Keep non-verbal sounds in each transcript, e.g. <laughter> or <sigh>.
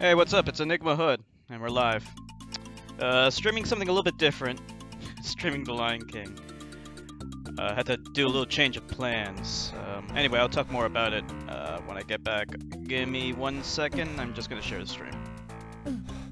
Hey, what's up? It's Enigma Hood, and we're live. Uh, streaming something a little bit different. <laughs> streaming The Lion King. Uh, had to do a little change of plans. Um, anyway, I'll talk more about it uh, when I get back. Give me one second. I'm just gonna share the stream. <laughs>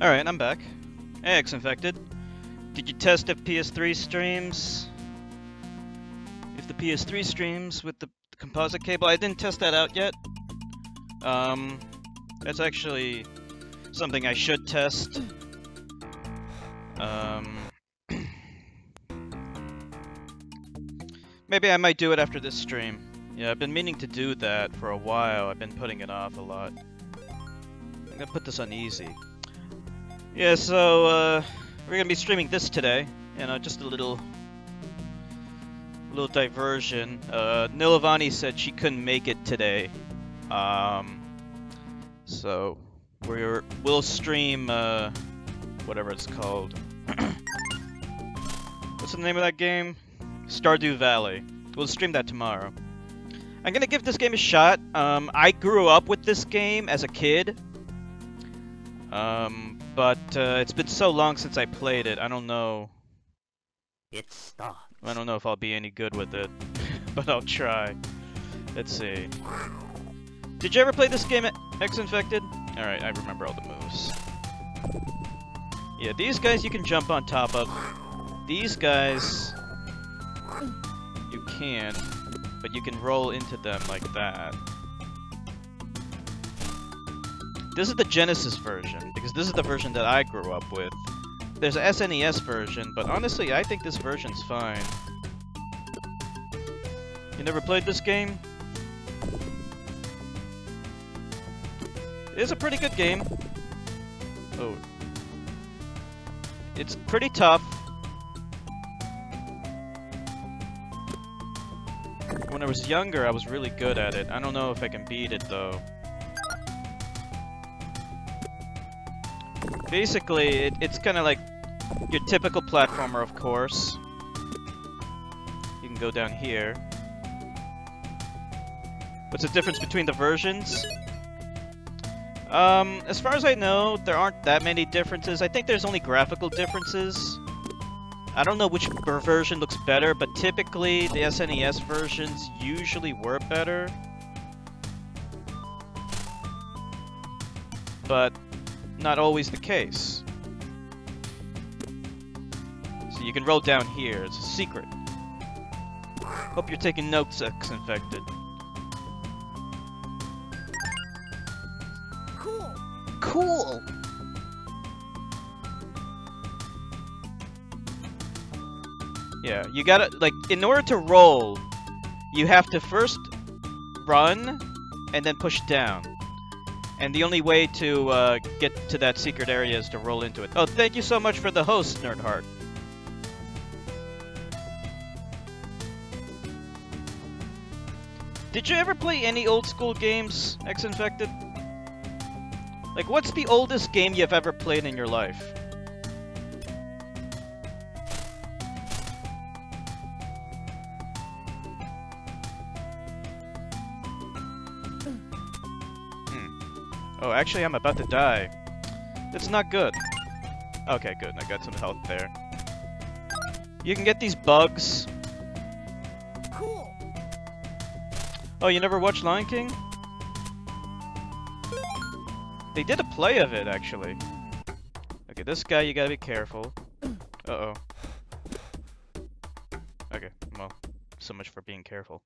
Alright, I'm back. Hey, X-Infected. Did you test if PS3 streams? If the PS3 streams with the composite cable? I didn't test that out yet. Um, that's actually something I should test. Um, <clears throat> maybe I might do it after this stream. Yeah, I've been meaning to do that for a while. I've been putting it off a lot. I'm gonna put this on easy. Yeah, so uh, we're gonna be streaming this today. You know, just a little, little diversion. Uh, Nilavani said she couldn't make it today, um, so we're we'll stream uh, whatever it's called. <clears throat> What's the name of that game? Stardew Valley. We'll stream that tomorrow. I'm gonna give this game a shot. Um, I grew up with this game as a kid. Um, but uh, it's been so long since I played it. I don't know. It starts. I don't know if I'll be any good with it, <laughs> but I'll try. Let's see. Did you ever play this game, X Infected? All right, I remember all the moves. Yeah, these guys you can jump on top of. These guys you can't, but you can roll into them like that. This is the Genesis version, because this is the version that I grew up with. There's a SNES version, but honestly, I think this version's fine. You never played this game? It is a pretty good game. Oh. It's pretty tough. When I was younger, I was really good at it. I don't know if I can beat it, though. Basically, it, it's kind of like your typical platformer, of course. You can go down here. What's the difference between the versions? Um, as far as I know, there aren't that many differences. I think there's only graphical differences. I don't know which version looks better, but typically the SNES versions usually were better. But not always the case. So you can roll down here. It's a secret. Hope you're taking notes, X-Infected. Cool. Cool! Yeah, you gotta, like, in order to roll, you have to first run and then push down. And the only way to uh, get to that secret area is to roll into it. Oh, thank you so much for the host, Nerdheart. Did you ever play any old school games, X-Infected? Like, what's the oldest game you've ever played in your life? Oh, actually, I'm about to die. That's not good. Okay, good. I got some health there. You can get these bugs. Cool. Oh, you never watched Lion King? They did a play of it, actually. Okay, this guy, you gotta be careful. Uh-oh. Okay, well, so much for being careful.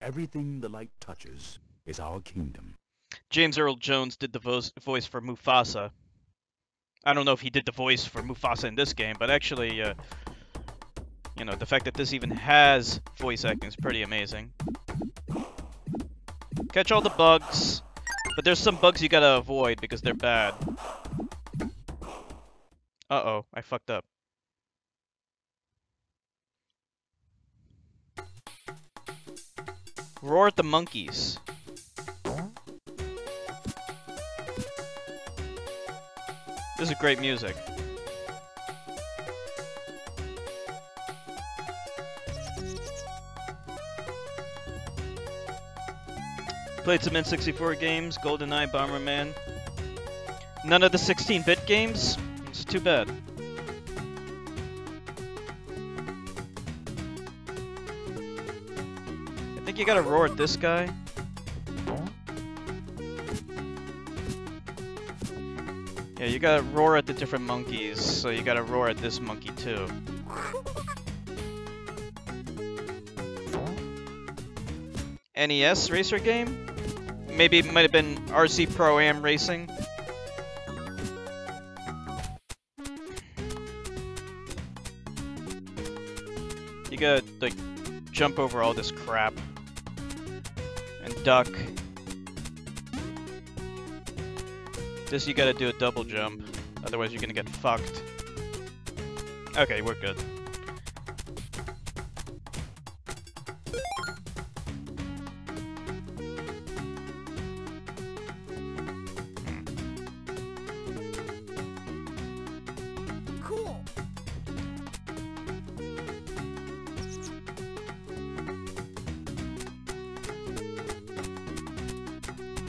Everything the light touches is our kingdom. James Earl Jones did the vo voice for Mufasa. I don't know if he did the voice for Mufasa in this game, but actually, uh, you know, the fact that this even has voice acting is pretty amazing. Catch all the bugs, but there's some bugs you gotta avoid because they're bad. Uh-oh, I fucked up. Roar at the monkeys. This is great music. Played some N64 games, GoldenEye, Bomberman. None of the 16-bit games? It's too bad. I think you gotta roar at this guy. You gotta roar at the different monkeys, so you gotta roar at this monkey too. NES racer game? Maybe it might have been RC Pro Am Racing. You gotta, like, jump over all this crap. And duck. This you gotta do a double jump, otherwise you're gonna get fucked. Okay, we're good. Cool.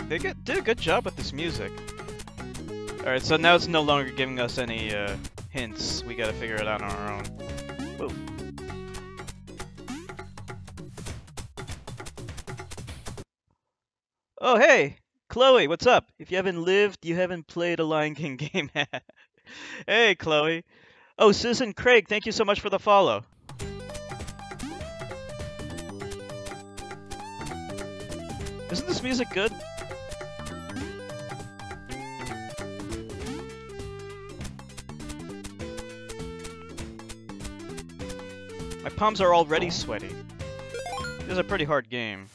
They get, did a good job with this music. Alright, so now it's no longer giving us any uh, hints. We gotta figure it out on our own. Whoa. Oh, hey! Chloe, what's up? If you haven't lived, you haven't played a Lion King <laughs> game. hey, Chloe. Oh, Susan Craig, thank you so much for the follow. Isn't this music good? Palms are already sweaty. This is a pretty hard game.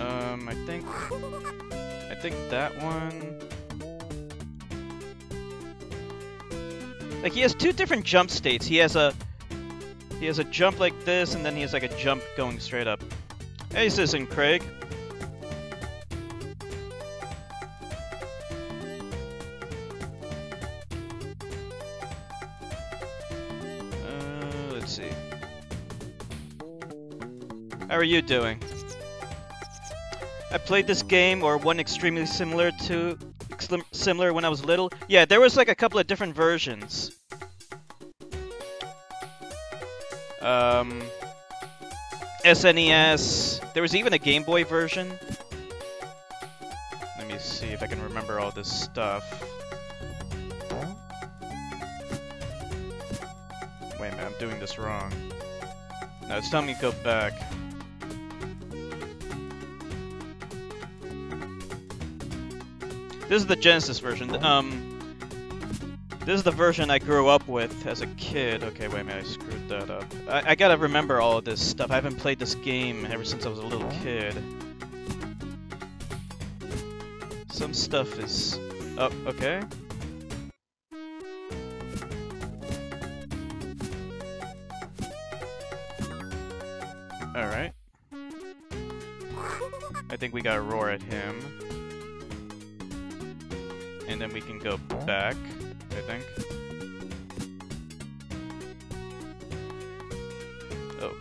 Um, I think... I think that one... Like, he has two different jump states. He has a... He has a jump like this, and then he has like a jump going straight up. Hey, Citizen Craig. Are you doing? I played this game, or one extremely similar to similar when I was little. Yeah, there was like a couple of different versions. Um, SNES. There was even a Game Boy version. Let me see if I can remember all this stuff. Wait a minute, I'm doing this wrong. No, it's telling me to go back. This is the Genesis version. Um, this is the version I grew up with as a kid. Okay, wait a minute, I screwed that up. I, I gotta remember all of this stuff. I haven't played this game ever since I was a little kid. Some stuff is... Oh, okay. Alright. I think we gotta roar at him. We can go back, I think. Oh.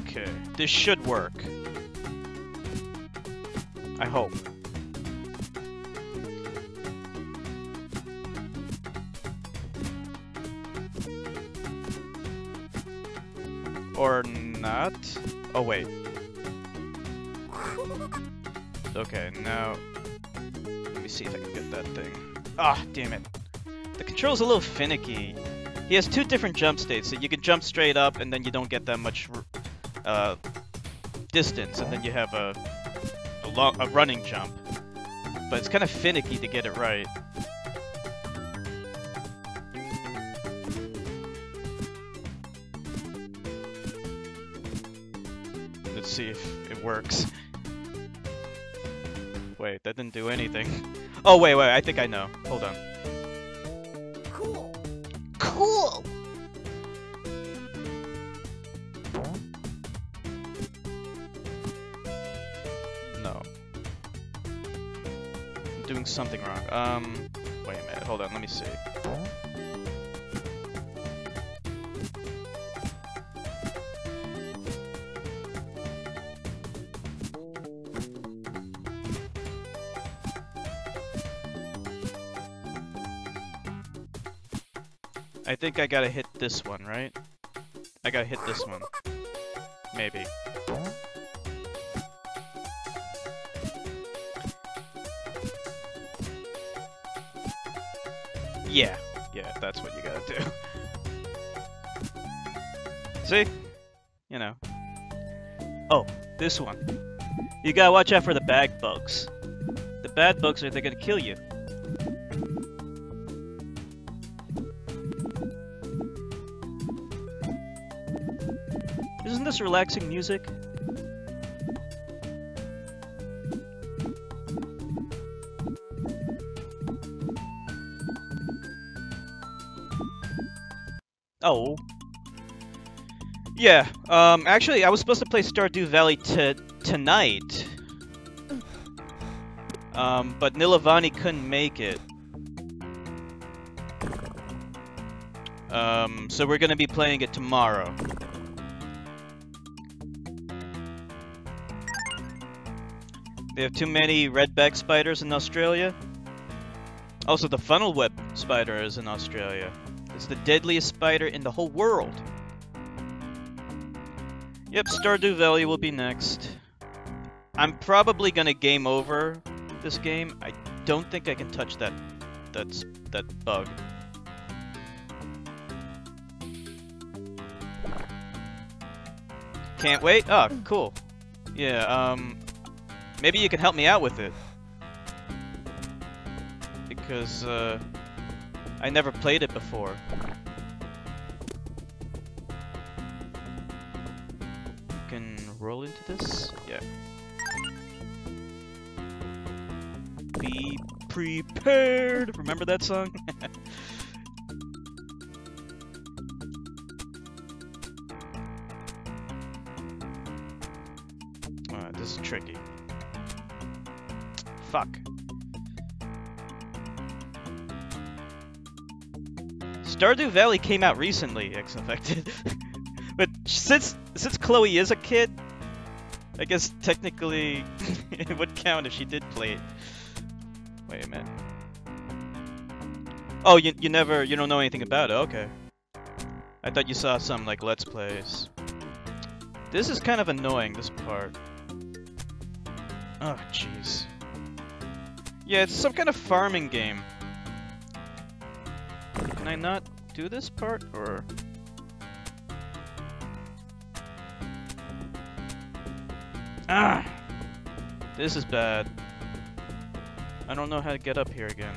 Okay, this should work. Ah, damn it. The control's a little finicky. He has two different jump states, so you can jump straight up and then you don't get that much uh, distance, and then you have a, a, long, a running jump. But it's kind of finicky to get it right. Let's see if it works. Wait, that didn't do anything. Oh, wait, wait, I think I know. Hold on. Cool. Cool! No. I'm doing something wrong. Um, wait a minute, hold on, let me see. I think I gotta hit this one, right? I gotta hit this one. Maybe. Yeah, yeah, that's what you gotta do. <laughs> See? You know. Oh, this one. You gotta watch out for the bag bugs. The bad bugs are they're gonna kill you. This relaxing music? Oh. Yeah, um, actually, I was supposed to play Stardew Valley to tonight. Um, but Nilavani couldn't make it. Um, so we're gonna be playing it tomorrow. They have too many redback spiders in Australia. Also, the funnel web spider is in Australia. It's the deadliest spider in the whole world. Yep, Stardew Valley will be next. I'm probably gonna game over this game. I don't think I can touch that that's that bug. Can't wait? Oh, cool. Yeah, um Maybe you can help me out with it. Because, uh... I never played it before. You can roll into this? Yeah. Be prepared! Remember that song? <laughs> Alright, this is tricky. Fuck. Stardew Valley came out recently, <laughs> X Infected. <laughs> but since since Chloe is a kid, I guess technically <laughs> it would count if she did play it. Wait a minute. Oh, you you never you don't know anything about it. Okay. I thought you saw some like let's plays. This is kind of annoying this part. Oh, jeez. Yeah, it's some kind of farming game. Can I not do this part, or...? Ah! This is bad. I don't know how to get up here again.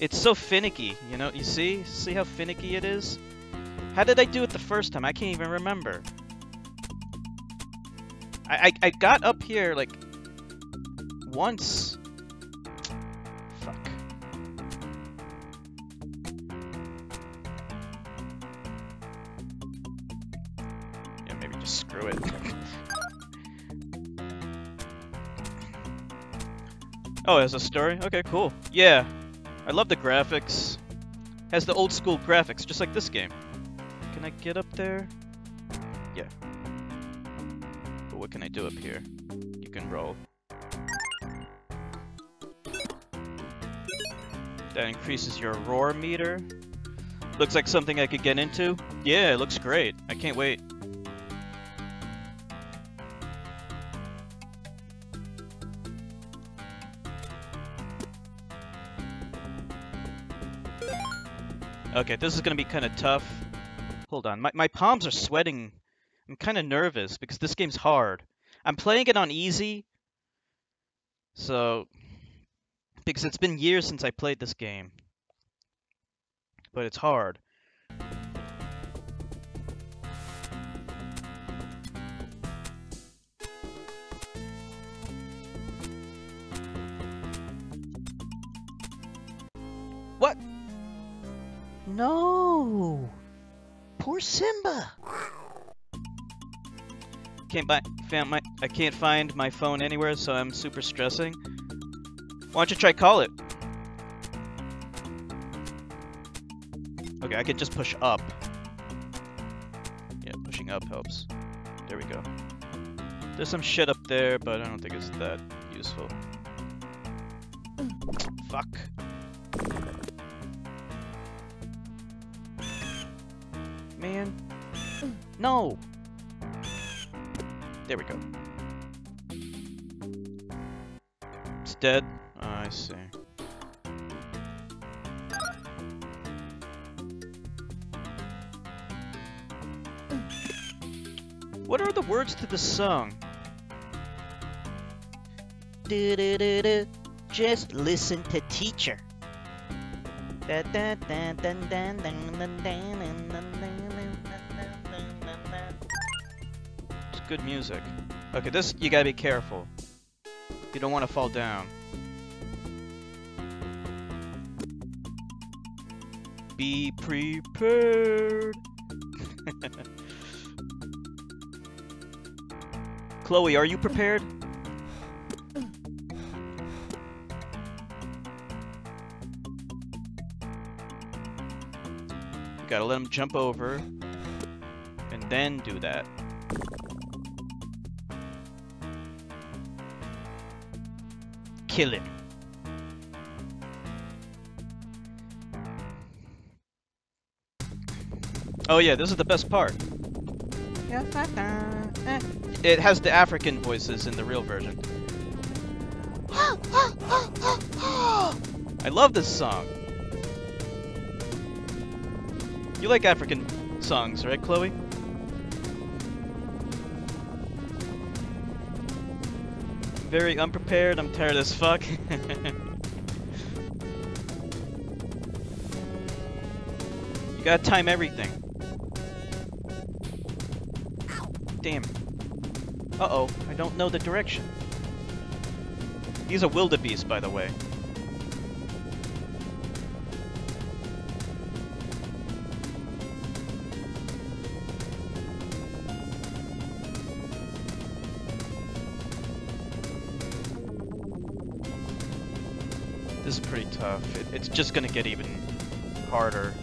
It's so finicky, you know? You see? See how finicky it is? How did I do it the first time? I can't even remember. I, I, I got up here, like, once. Fuck. Yeah, maybe just screw it. <laughs> oh, has a story? Okay, cool. Yeah, I love the graphics. Has the old school graphics, just like this game. Can I get up there? Yeah. But what can I do up here? You can roll. That increases your roar meter. Looks like something I could get into. Yeah, it looks great. I can't wait. Okay, this is gonna be kind of tough. Hold on, my, my palms are sweating. I'm kind of nervous because this game's hard. I'm playing it on easy, so because it's been years since I played this game. But it's hard. What? No! Poor Simba! Can't buy, found my, I can't find my phone anywhere, so I'm super stressing. Why don't you try call it? Okay, I could just push up. Yeah, pushing up helps. There we go. There's some shit up there, but I don't think it's that useful. Fuck. Man. No! There we go. It's dead. I see. What are the words to the song? Do, do, do, do. Just listen to teacher. Da, da, da, dun, dun, dun, it's good music. Okay, this, you gotta be careful. You don't want to fall down. Be prepared. <laughs> Chloe, are you prepared? You gotta let him jump over, and then do that. Kill him. Oh yeah, this is the best part. It has the African voices in the real version. <gasps> I love this song. You like African songs, right, Chloe? Very unprepared, I'm tired as fuck. <laughs> you gotta time everything. Damn. Uh-oh, I don't know the direction. He's a wildebeest, by the way. This is pretty tough. It, it's just gonna get even harder.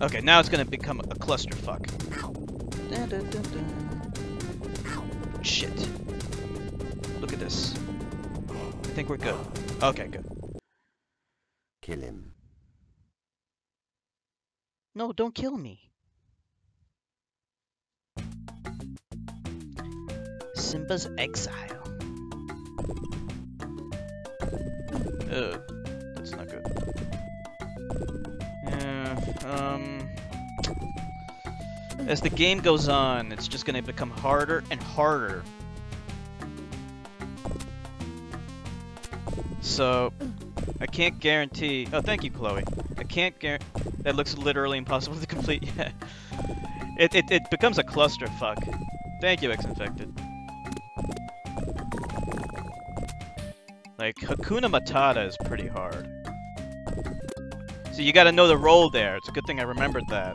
Okay, now it's gonna become a clusterfuck. Dun, dun, dun, dun. Shit. Look at this. I think we're good. Okay, good. Kill him. No, don't kill me. Simba's exile. Ugh, that's not good. Yeah, um... As the game goes on, it's just gonna become harder and harder. So, I can't guarantee... Oh, thank you, Chloe. I can't guarantee... That looks literally impossible to <laughs> complete yet. it, it, it becomes a clusterfuck. Thank you, X-Infected. Like, Hakuna Matata is pretty hard. So you gotta know the role there. It's a good thing I remembered that.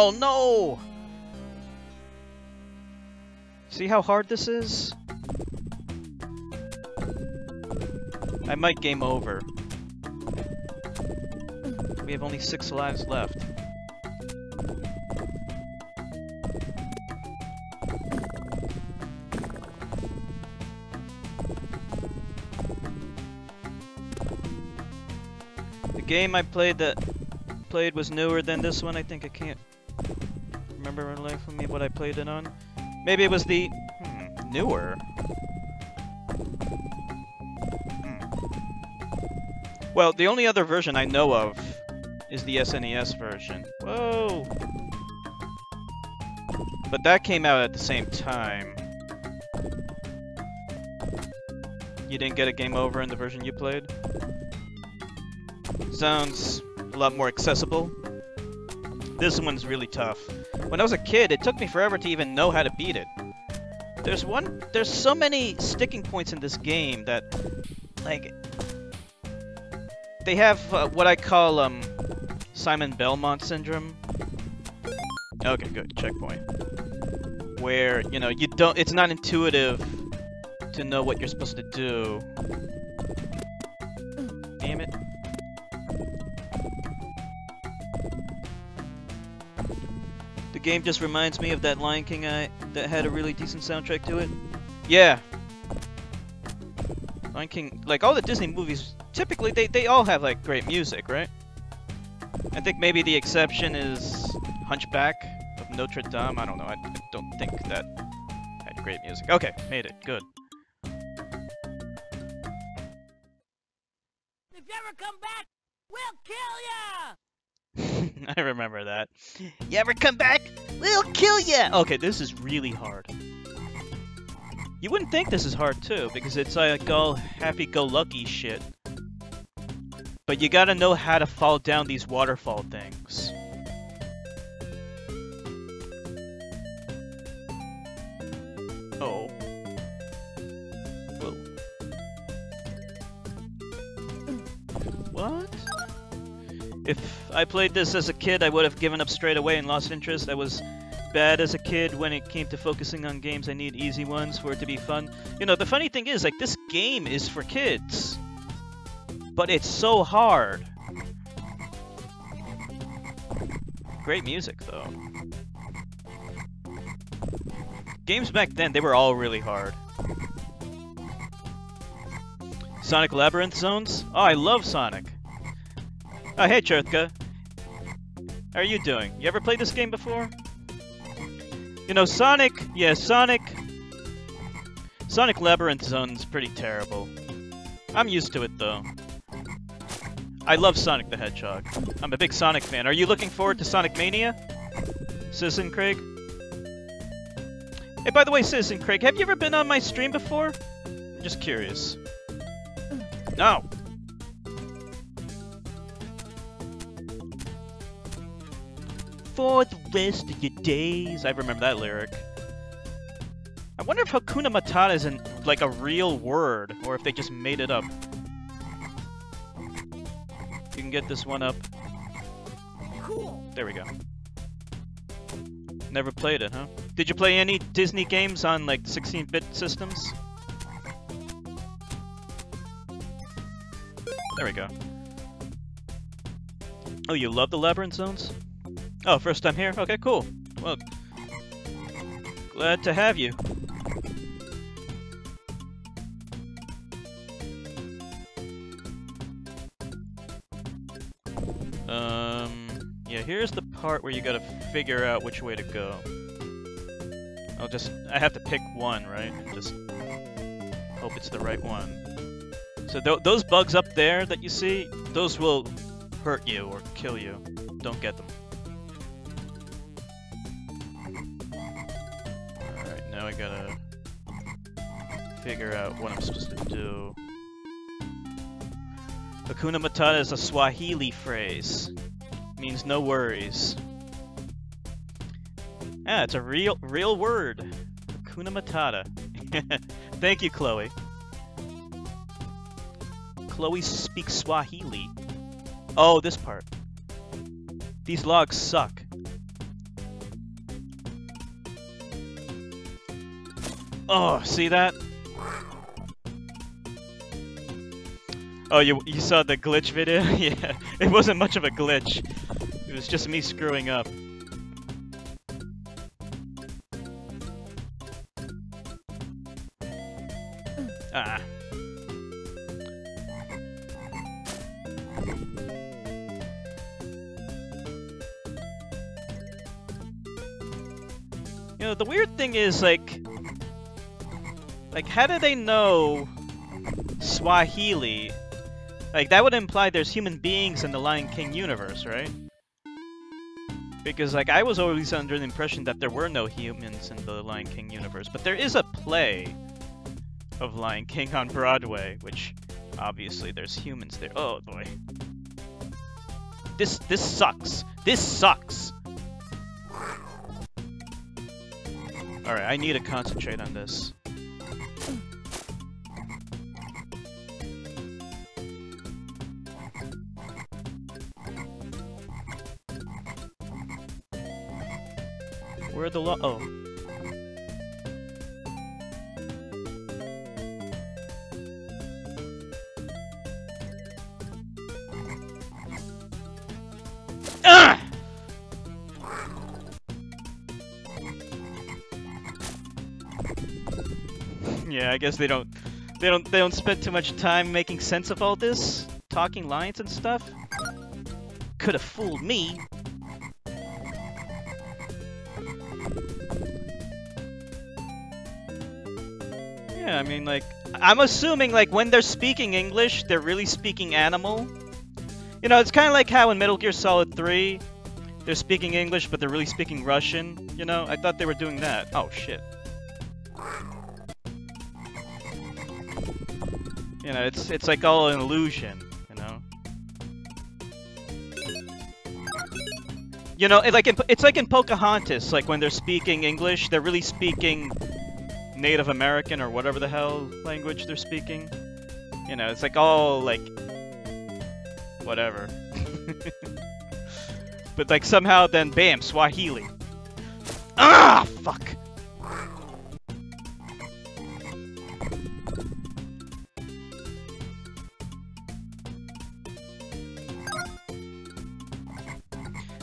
Oh no! See how hard this is? I might game over. We have only six lives left. The game I played that played was newer than this one. I think I can't remember in life with me what I played it on. Maybe it was the hmm, newer. Hmm. Well, the only other version I know of is the SNES version. Whoa! But that came out at the same time. You didn't get a game over in the version you played? Sounds a lot more accessible. This one's really tough. When I was a kid, it took me forever to even know how to beat it. There's one, there's so many sticking points in this game that, like, they have uh, what I call um, Simon Belmont syndrome. Okay, good checkpoint. Where you know you don't, it's not intuitive to know what you're supposed to do. Game just reminds me of that Lion King I that had a really decent soundtrack to it. Yeah. Lion King, like all the Disney movies, typically they, they all have like great music, right? I think maybe the exception is Hunchback of Notre Dame. I don't know. I, I don't think that had great music. Okay, made it. Good. If you ever come back, we'll kill ya! <laughs> I remember that. You ever come back? We'll kill ya! Okay, this is really hard. You wouldn't think this is hard too, because it's like all happy-go-lucky shit. But you gotta know how to fall down these waterfall things. Oh. Whoa. What? If I played this as a kid, I would have given up straight away and lost interest. I was bad as a kid when it came to focusing on games. I need easy ones for it to be fun. You know, the funny thing is, like, this game is for kids. But it's so hard. Great music, though. Games back then, they were all really hard. Sonic Labyrinth Zones? Oh, I love Sonic. Oh, hey, Cherthka. Are you doing? You ever played this game before? You know, Sonic, yeah, Sonic. Sonic Labyrinth Zone's pretty terrible. I'm used to it though. I love Sonic the Hedgehog. I'm a big Sonic fan. Are you looking forward to Sonic Mania? Citizen Craig? Hey, by the way, Citizen Craig, have you ever been on my stream before? I'm just curious. No! For the rest of your days. I remember that lyric. I wonder if Hakuna Matata isn't like a real word, or if they just made it up. You can get this one up. Cool. There we go. Never played it, huh? Did you play any Disney games on like 16-bit systems? There we go. Oh, you love the Labyrinth Zones? Oh, first time here? Okay, cool. Well, glad to have you. Um, yeah, here's the part where you gotta figure out which way to go. I'll just, I have to pick one, right? Just hope it's the right one. So th those bugs up there that you see, those will hurt you or kill you. Don't get them. Now I gotta figure out what I'm supposed to do. Hakuna Matata is a Swahili phrase. Means no worries. Ah, it's a real real word. Hakuna Matata. <laughs> Thank you, Chloe. Chloe speaks Swahili. Oh, this part. These logs suck. Oh, see that? Oh, you you saw the glitch video? <laughs> yeah, it wasn't much of a glitch. It was just me screwing up. Ah. You know, the weird thing is, like... Like, how do they know Swahili? Like, that would imply there's human beings in the Lion King universe, right? Because, like, I was always under the impression that there were no humans in the Lion King universe. But there is a play of Lion King on Broadway, which, obviously, there's humans there. Oh, boy. This, this sucks. This sucks! Alright, I need to concentrate on this. Where the lo- oh. Ah! yeah, I guess they don't they don't they don't spend too much time making sense of all this, talking lines and stuff. Could have fooled me. I mean, like, I'm assuming, like, when they're speaking English, they're really speaking animal. You know, it's kind of like how in Metal Gear Solid 3, they're speaking English, but they're really speaking Russian. You know, I thought they were doing that. Oh, shit. You know, it's it's like all an illusion, you know? You know, it, like in, it's like in Pocahontas, like when they're speaking English, they're really speaking Native American or whatever the hell language they're speaking. You know, it's like all like whatever. <laughs> but like somehow then bam, Swahili. Ah, fuck.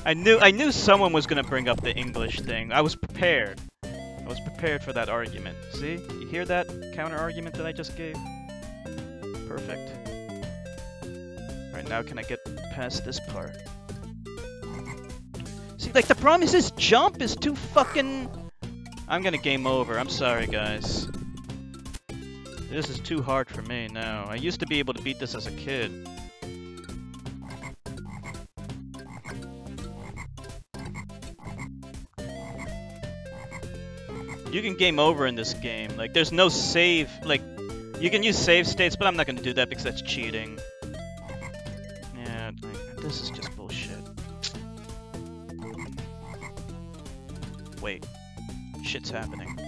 I knew I knew someone was gonna bring up the English thing. I was prepared. I was prepared for that argument. See? You hear that counter argument that I just gave? Perfect. Alright, now can I get past this part? See, like, the problem is this jump is too fucking... I'm gonna game over. I'm sorry, guys. This is too hard for me now. I used to be able to beat this as a kid. You can game over in this game. Like, there's no save. Like, you can use save states, but I'm not going to do that because that's cheating. Yeah, like, this is just bullshit. Wait. Shit's happening.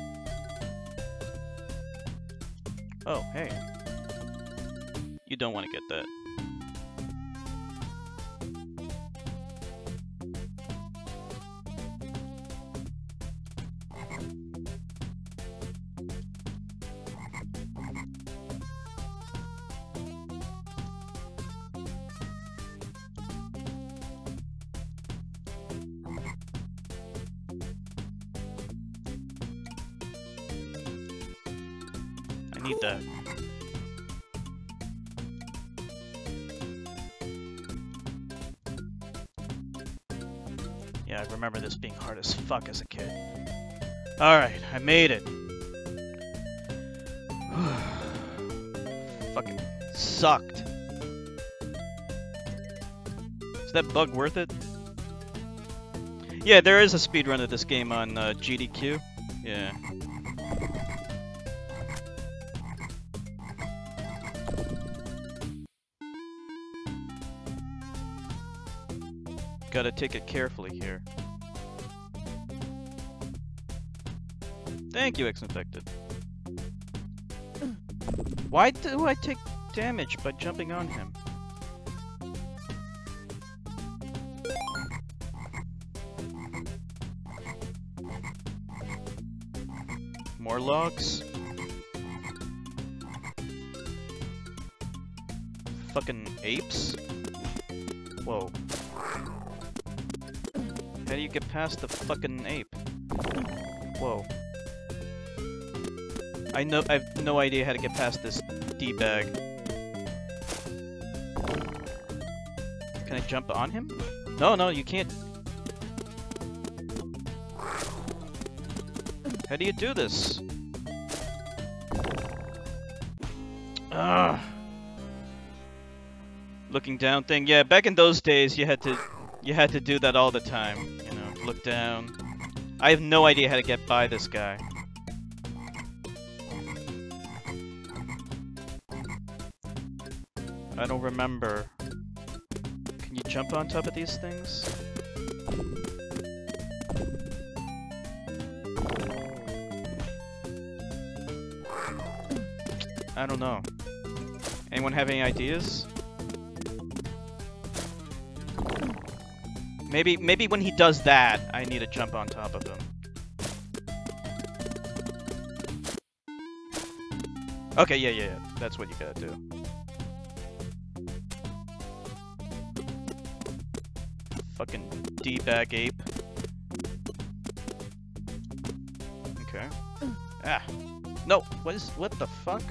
Oh, hey. You don't want to get that. Fuck as a kid. Alright, I made it. <sighs> Fucking sucked. Is that bug worth it? Yeah, there is a speedrun of this game on uh, GDQ. Yeah. Gotta take it carefully here. Thank you, X-Infected. Why do I take damage by jumping on him? More logs? Fucking apes? Whoa. How do you get past the fucking ape? Whoa. I know- I have no idea how to get past this D-bag. Can I jump on him? No, no, you can't. How do you do this? Ugh. Looking down thing. Yeah, back in those days, you had to, you had to do that all the time. You know, look down. I have no idea how to get by this guy. I don't remember. Can you jump on top of these things? I don't know. Anyone have any ideas? Maybe, maybe when he does that, I need to jump on top of him. Okay, yeah, yeah, yeah. That's what you gotta do. D-bag ape. Okay. Ah. No, what is, what the fuck?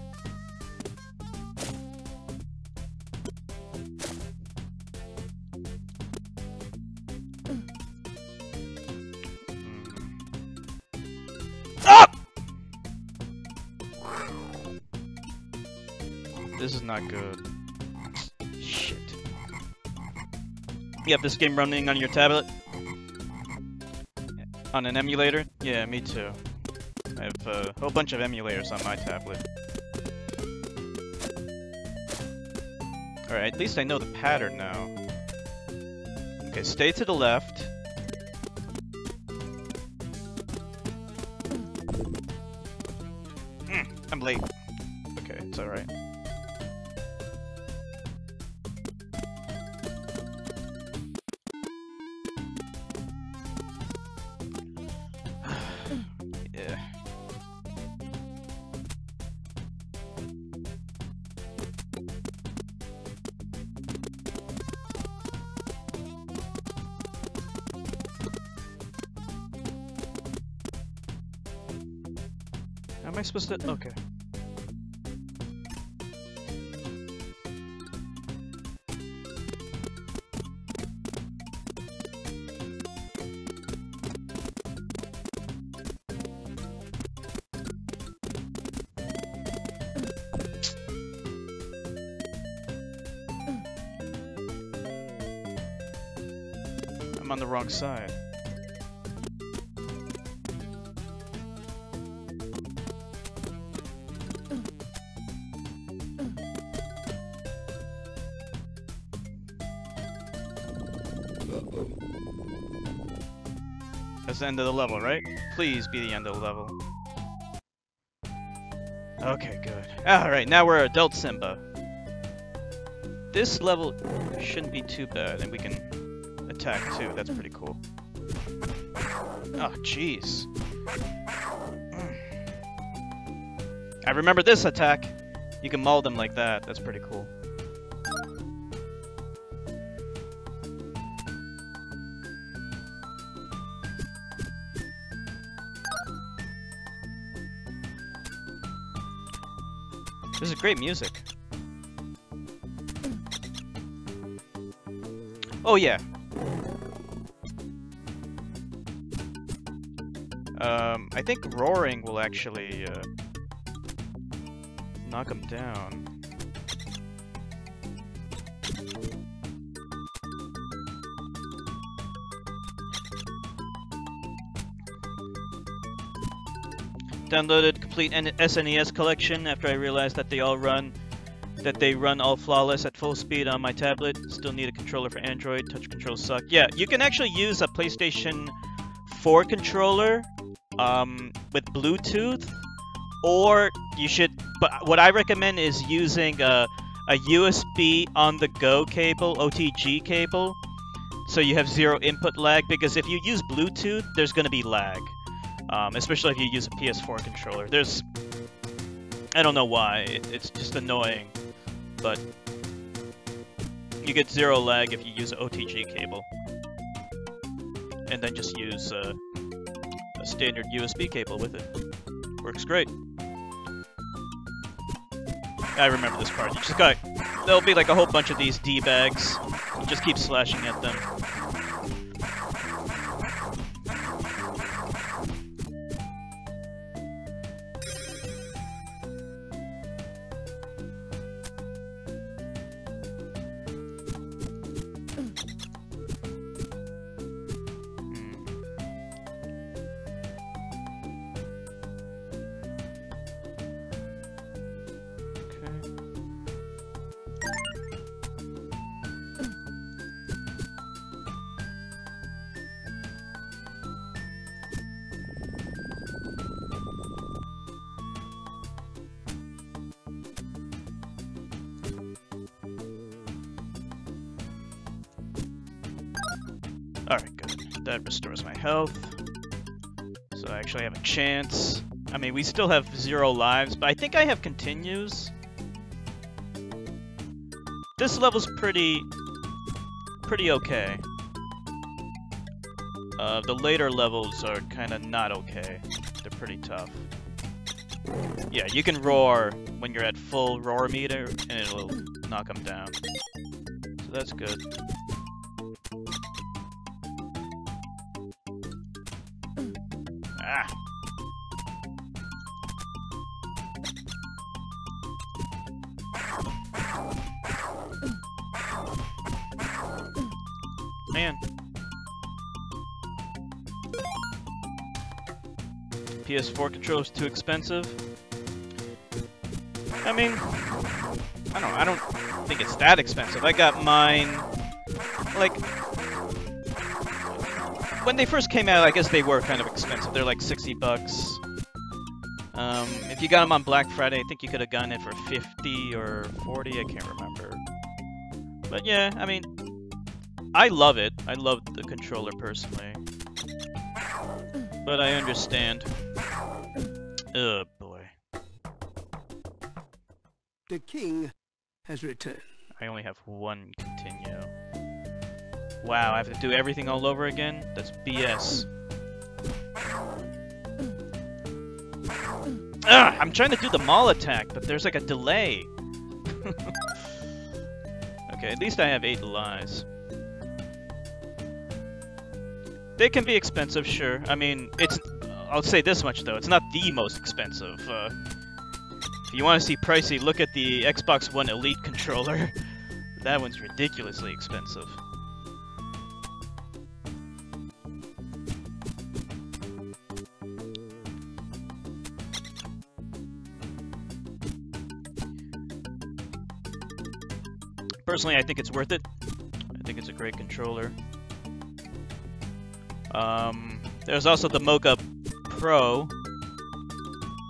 You have this game running on your tablet? On an emulator? Yeah, me too. I have a whole bunch of emulators on my tablet. Alright, at least I know the pattern now. Okay, stay to the left. supposed to... Okay. I'm on the wrong side. End of the level, right? Please be the end of the level. Okay, good. Alright, now we're adult Simba. This level shouldn't be too bad, and we can attack too. That's pretty cool. Oh, jeez. I remember this attack. You can maul them like that. That's pretty cool. This is great music. Oh yeah. Um, I think roaring will actually uh, knock him down. Downloaded complete SNES collection after I realized that they all run that they run all flawless at full speed on my tablet. Still need a controller for Android. Touch controls suck. Yeah, you can actually use a PlayStation 4 controller um, with Bluetooth, or you should. But what I recommend is using a, a USB on-the-go cable, OTG cable, so you have zero input lag. Because if you use Bluetooth, there's going to be lag, um, especially if you use a PS4 controller. There's I don't know why. It, it's just annoying but you get zero lag if you use an OTG cable. And then just use uh, a standard USB cable with it. Works great. I remember this part. You just got... There'll be like a whole bunch of these D-bags. Just keep slashing at them. Chance. I mean, we still have zero lives, but I think I have continues. This level's pretty... pretty okay. Uh, the later levels are kind of not okay. They're pretty tough. Yeah, you can roar when you're at full roar meter, and it'll knock them down. So that's good. Ah. Man. PS4 controller's too expensive. I mean, I don't I don't think it's that expensive. I got mine like when they first came out, I guess they were kind of expensive. They're like 60 bucks. Um, if you got them on Black Friday, I think you could have gotten it for 50 or 40. I can't remember. But yeah, I mean, I love it. I love the controller personally. But I understand. Oh boy. The king has returned. I only have one continue. Wow, I have to do everything all over again? That's BS. Ugh, ah, I'm trying to do the maul attack, but there's like a delay. <laughs> okay, at least I have 8 lives. They can be expensive, sure. I mean, it's... I'll say this much, though. It's not the most expensive. Uh, if you want to see pricey, look at the Xbox One Elite controller. <laughs> that one's ridiculously expensive. Personally, I think it's worth it. I think it's a great controller. Um, there's also the Moga Pro.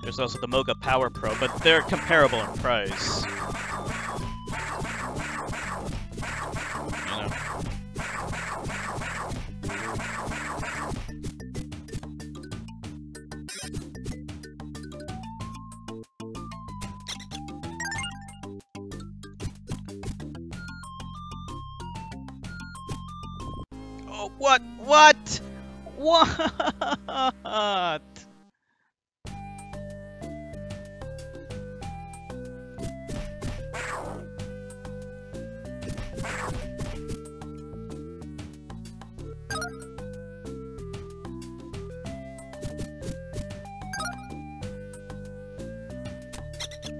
There's also the Moga Power Pro, but they're comparable in price. Oh, what? What? What?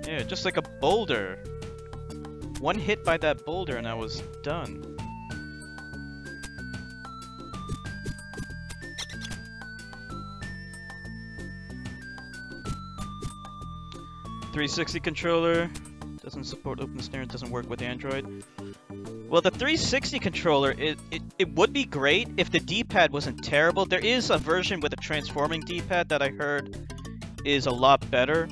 Yeah, just like a boulder. One hit by that boulder and I was done. Three sixty controller doesn't support open snare. Doesn't work with Android. Well, the 360 controller, it, it, it would be great if the D-pad wasn't terrible. There is a version with a transforming D-pad that I heard is a lot better.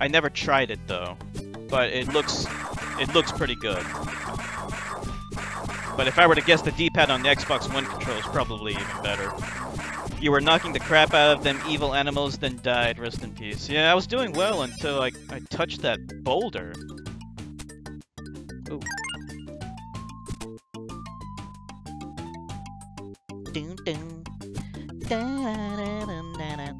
I never tried it though, but it looks it looks pretty good. But if I were to guess, the D-pad on the Xbox One controller is probably even better. You were knocking the crap out of them evil animals, then died. Rest in peace. Yeah, I was doing well until I, I touched that boulder. Ooh. Dun, dun. Da-da-dum-da-da.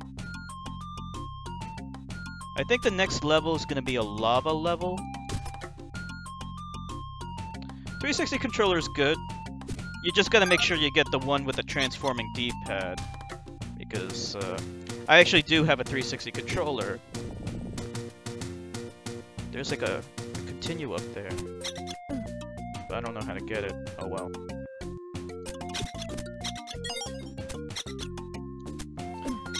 I think the next level is going to be a lava level. 360 controller is good. You just got to make sure you get the one with the transforming D-pad. Because uh, I actually do have a 360 controller. There's like a, a continue up there. But I don't know how to get it. Oh well.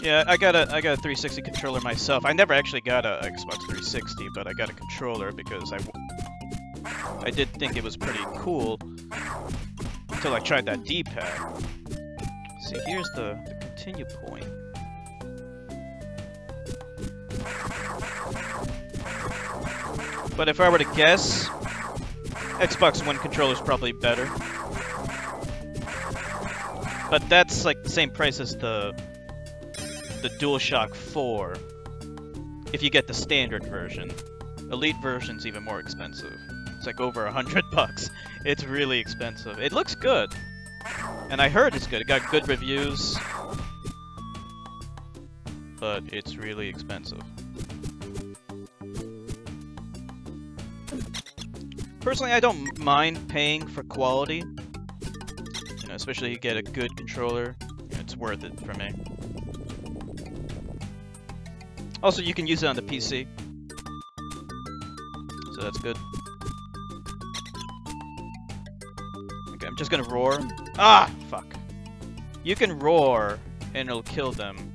Yeah, I got a I got a 360 controller myself. I never actually got a Xbox 360, but I got a controller because I I did think it was pretty cool until I tried that D-pad. See, here's the, the continue point. But if I were to guess, Xbox One controller is probably better. But that's like the same price as the the DualShock 4 if you get the standard version. Elite version's even more expensive. It's like over a hundred <laughs> bucks. It's really expensive. It looks good. And I heard it's good. It got good reviews. But it's really expensive. Personally, I don't mind paying for quality. You know, especially you get a good controller. It's worth it for me. Also, you can use it on the PC. So that's good. Okay, I'm just gonna roar. Ah! Fuck. You can roar, and it'll kill them.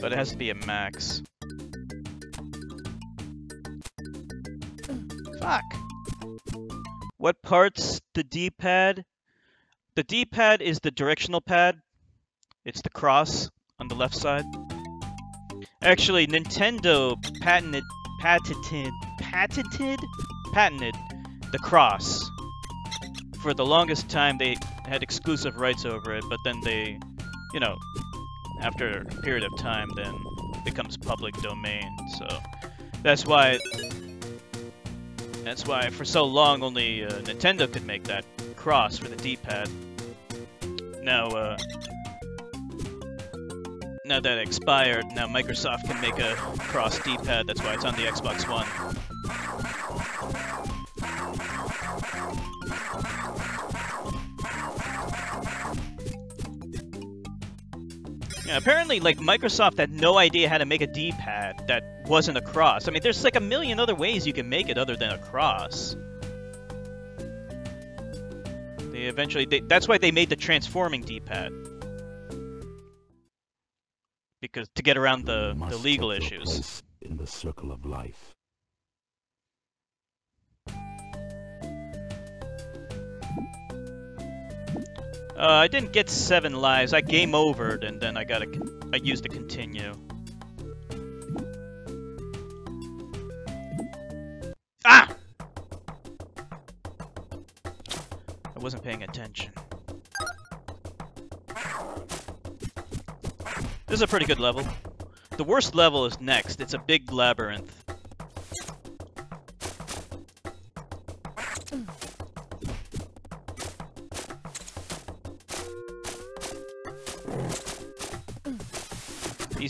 But it has to be a max. Fuck. What parts the D-pad? The D-pad is the directional pad. It's the cross on the left side. Actually, Nintendo patented, patented, patented, patented the cross. For the longest time, they had exclusive rights over it, but then they, you know, after a period of time, then becomes public domain. So that's why, that's why for so long only uh, Nintendo could make that cross for the D-pad. Now, uh, now that expired, now Microsoft can make a cross D-pad. That's why it's on the Xbox One. Yeah, apparently, like Microsoft had no idea how to make a D-pad that wasn't a cross. I mean, there's like a million other ways you can make it other than a cross. They eventually, they, that's why they made the transforming D-pad because to get around the, the legal issues. in the circle of life. Uh, I didn't get seven lives. I game overed, and then I got a, I used to continue. Ah! I wasn't paying attention. This is a pretty good level. The worst level is next. It's a big labyrinth.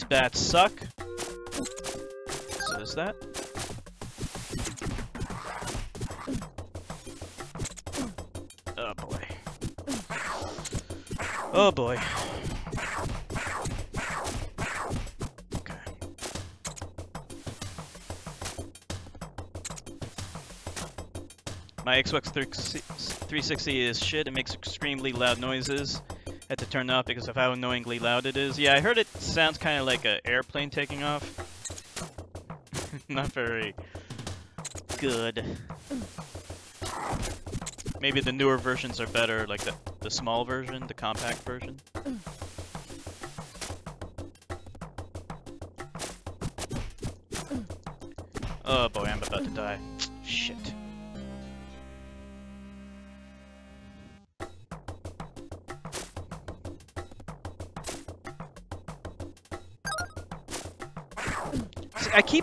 Bats suck. So is that. Oh boy. Oh boy. Okay. My Xbox 360 is shit. It makes extremely loud noises. Had to turn it off because of how annoyingly loud it is. Yeah, I heard it sounds kind of like an airplane taking off. <laughs> Not very good. Maybe the newer versions are better, like the, the small version, the compact version. Oh boy, I'm about to die.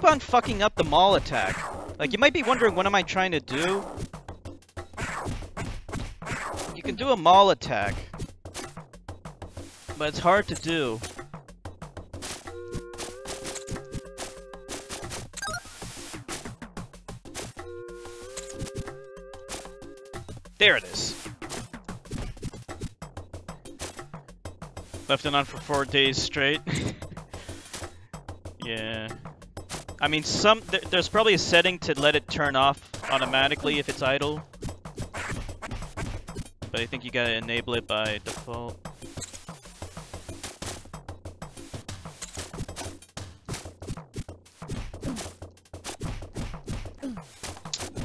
Keep on fucking up the maul attack. Like, you might be wondering, what am I trying to do? You can do a maul attack. But it's hard to do. There it is. Left it on for four days straight. <laughs> yeah. I mean, some there, there's probably a setting to let it turn off automatically if it's idle. But I think you gotta enable it by default.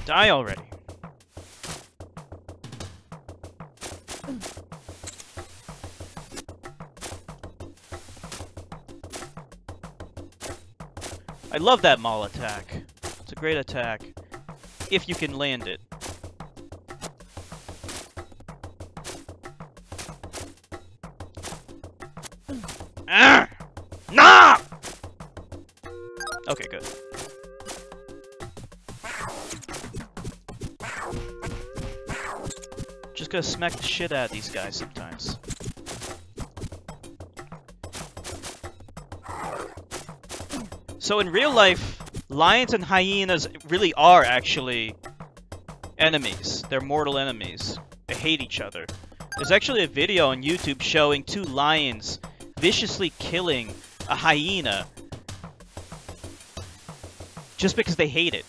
Die already. I love that maul attack. It's a great attack. If you can land it. Ah! Nah! Okay, good. Just gotta smack the shit out of these guys sometimes. So in real life, lions and hyenas really are actually enemies. They're mortal enemies. They hate each other. There's actually a video on YouTube showing two lions viciously killing a hyena just because they hate it.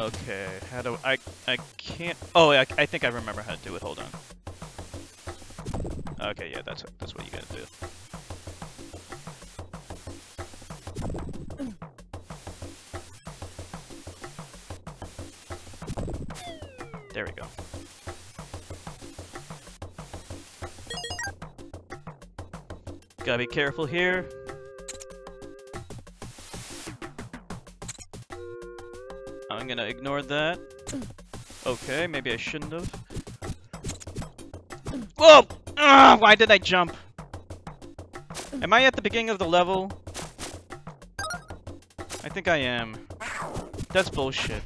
Okay, how do I I can't Oh, I, I think I remember how to do it. Hold on. Okay, yeah, that's that's what you gotta do. There we go. Gotta be careful here. I'm gonna ignore that. Okay, maybe I shouldn't have. Whoa! Ah, why did I jump? Am I at the beginning of the level? I think I am. That's bullshit.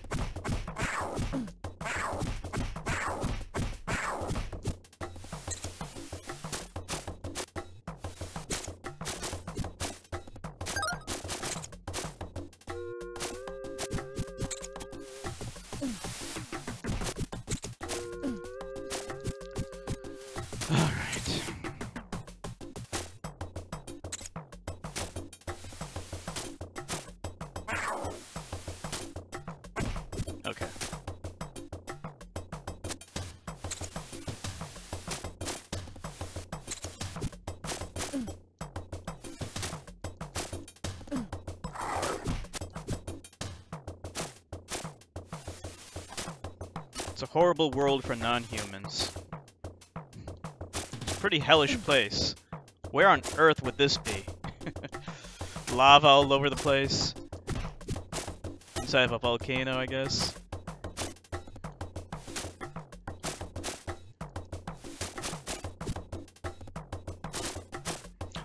World for non-humans. Pretty hellish place. Where on earth would this be? <laughs> Lava all over the place. Inside of a volcano, I guess.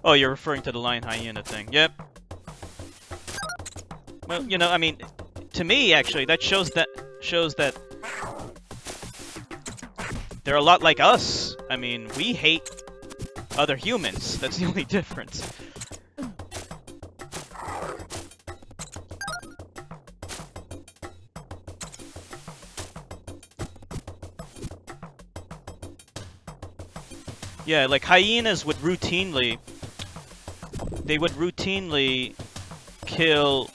Oh, you're referring to the lion hyena thing. Yep. Well, you know, I mean, to me, actually, that shows that shows that they're a lot like us. I mean, we hate other humans. That's the <laughs> only difference. Yeah, like hyenas would routinely they would routinely kill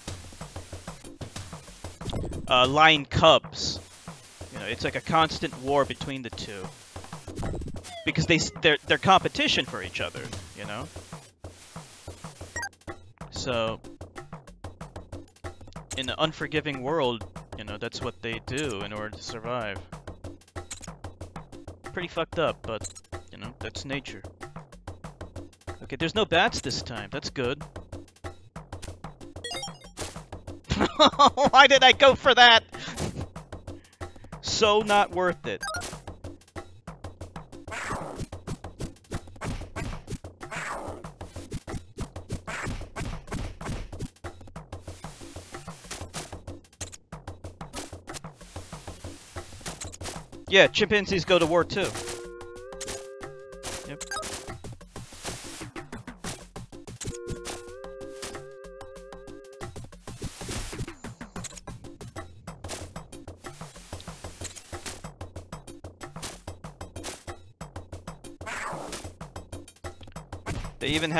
uh, lion cubs. Know, it's like a constant war between the two because they, they're, they're competition for each other. You know, so in an unforgiving world, you know, that's what they do in order to survive. Pretty fucked up, but you know, that's nature. Okay, there's no bats this time. That's good. <laughs> Why did I go for that? So not worth it. Yeah, chimpanzees go to war too.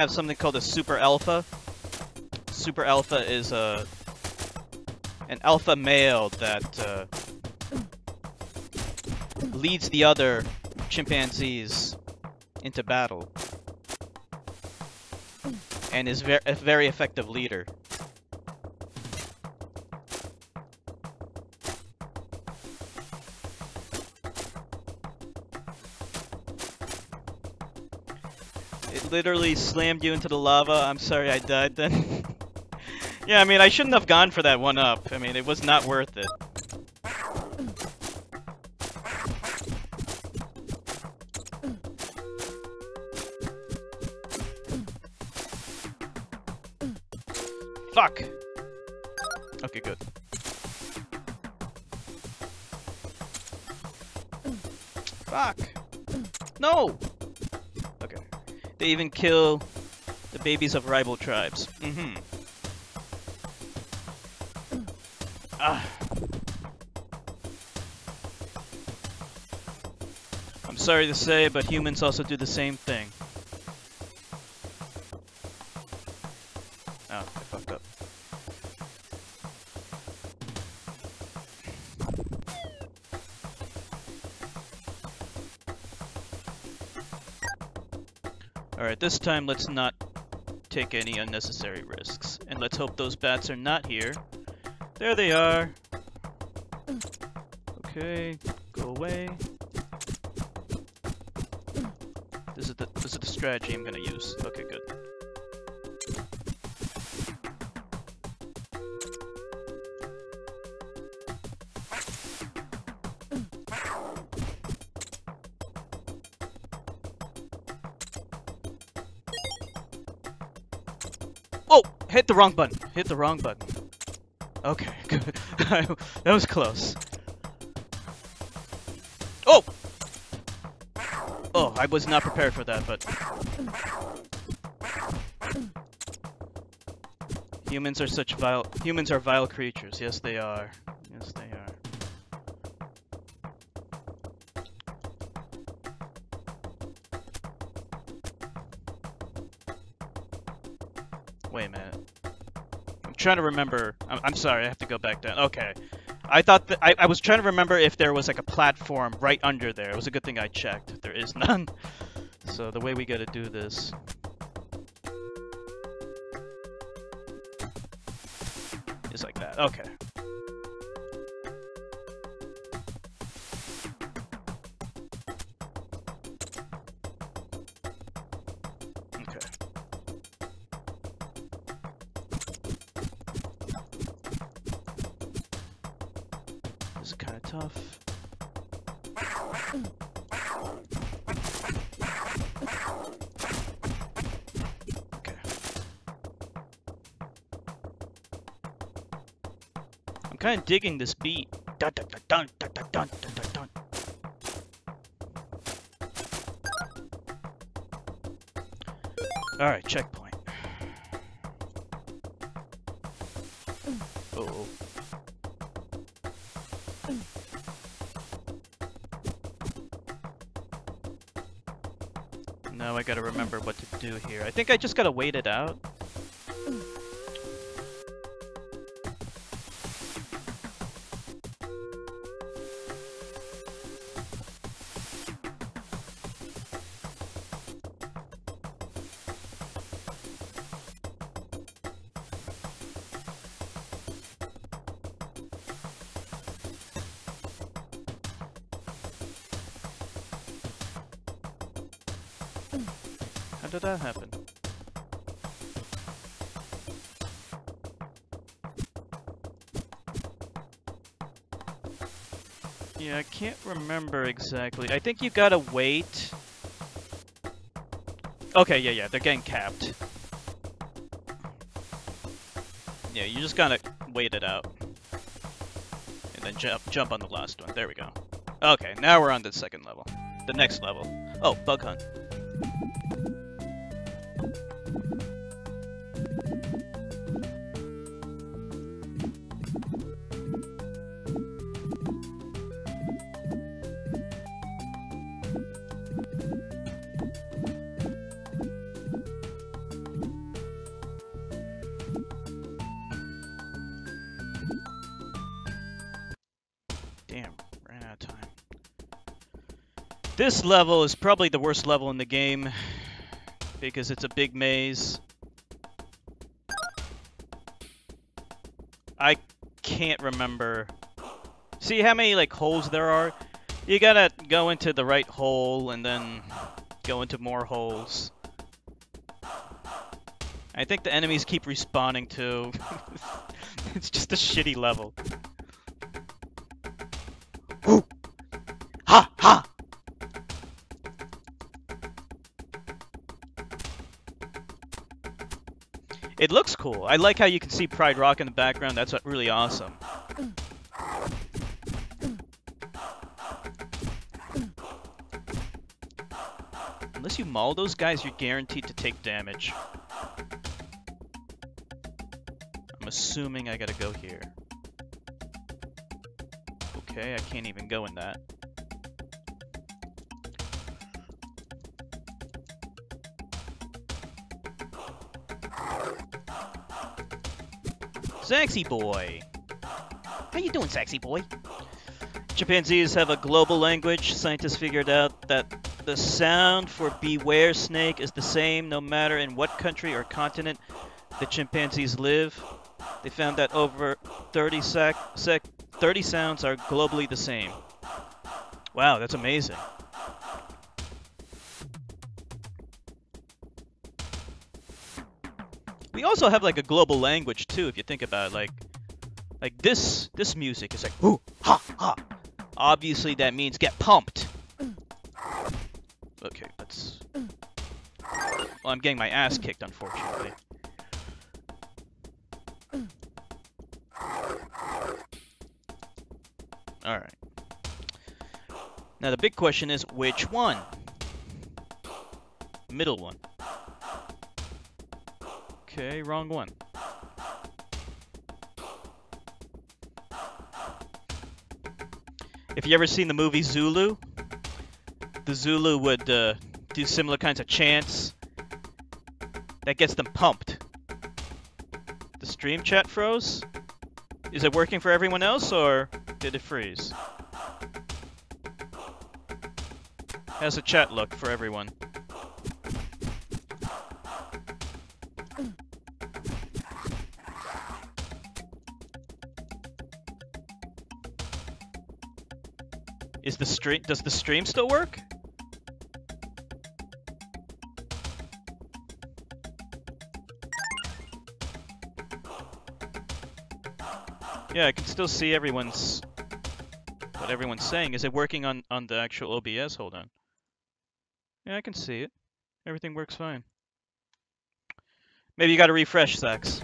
Have something called a super alpha. Super alpha is a an alpha male that uh, leads the other chimpanzees into battle and is ver a very effective leader. Literally slammed you into the lava. I'm sorry I died then. <laughs> yeah, I mean, I shouldn't have gone for that one up. I mean, it was not worth it. Fuck! Okay, good. Fuck! No! They even kill the babies of rival tribes. Mm-hmm. Ah. I'm sorry to say, but humans also do the same thing. This time let's not take any unnecessary risks. And let's hope those bats are not here. There they are. Okay, go away. This is the this is the strategy I'm gonna use. Okay, good. Hit the wrong button. Hit the wrong button. Okay, <laughs> good. <laughs> that was close. Oh! Oh, I was not prepared for that, but... Humans are such vile... Humans are vile creatures. Yes, they are. Trying to remember. I'm, sorry, I have to go back down. Okay. I thought that I, I was trying to remember if there was like a platform right under there. It was a good thing I checked. There is none. <laughs> So the way we gotta do this. Is like that. Okay. Digging this beat. Dun, dun, dun, dun, dun, dun, dun, dun, dun. All right, checkpoint. Oh. Now I gotta remember what to do here. I think I just gotta wait it out. How did that happen? Yeah, I can't remember exactly. I think you gotta wait. Okay, yeah, yeah, they're getting capped. Yeah, you just gotta wait it out. And then jump jump on the last one. There we go. Okay, now we're on the second level. The next level. Oh, bug hunt. Thank you. This level is probably the worst level in the game because it's a big maze. I can't remember. See how many like holes there are? You gotta go into the right hole and then go into more holes. I think the enemies keep respawning too. <laughs> it's just a shitty level. Cool. I like how you can see Pride Rock in the background. That's uh, really awesome. Unless you maul those guys, you're guaranteed to take damage. I'm assuming I gotta go here. Okay, I can't even go in that. Sexy boy! How you doing, sexy boy? Chimpanzees have a global language. Scientists figured out that the sound for beware snake is the same no matter in what country or continent the chimpanzees live. They found that over 30 sec, sec 30 sounds are globally the same. Wow, that's amazing. Also have like a global language too, if you think about it. Like, like this this music is like hoo ha ha. Obviously, that means get pumped. Okay, that's. Well, I'm getting my ass kicked, unfortunately. Alright. Now the big question is, which one? Middle one. Okay, wrong one. If you ever seen the movie Zulu, the Zulu would uh, do similar kinds of chants. That gets them pumped. The stream chat froze? Is it working for everyone else, or did it freeze? How's the chat look for everyone? The stream does the stream still work? Yeah, I can still see everyone's what everyone's saying. Is it working on, on the actual OBS? Hold on. Yeah, I can see it. Everything works fine. Maybe you gotta refresh, Zax.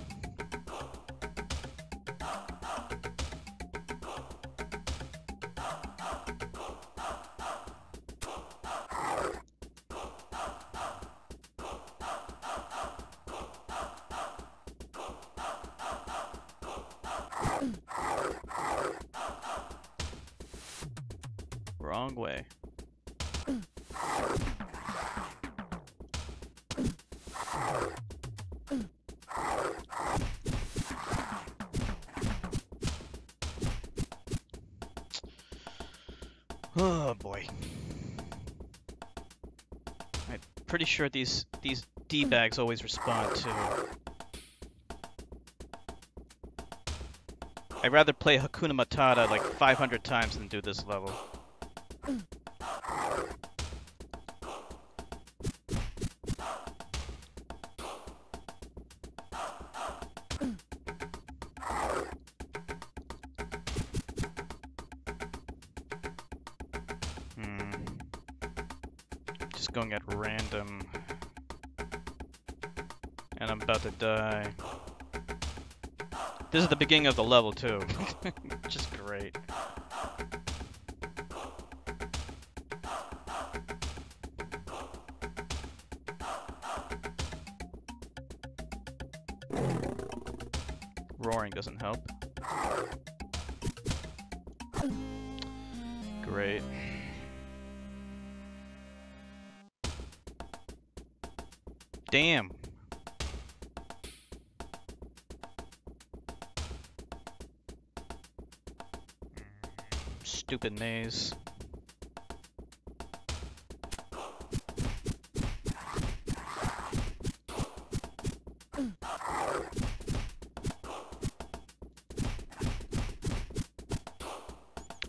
Sure these these D bags always respond to. I'd rather play Hakuna Matata like 500 times than do this level. About to die. This is the beginning of the level too. <laughs> Just great. Roaring doesn't help. Great. Damn. Stupid maze.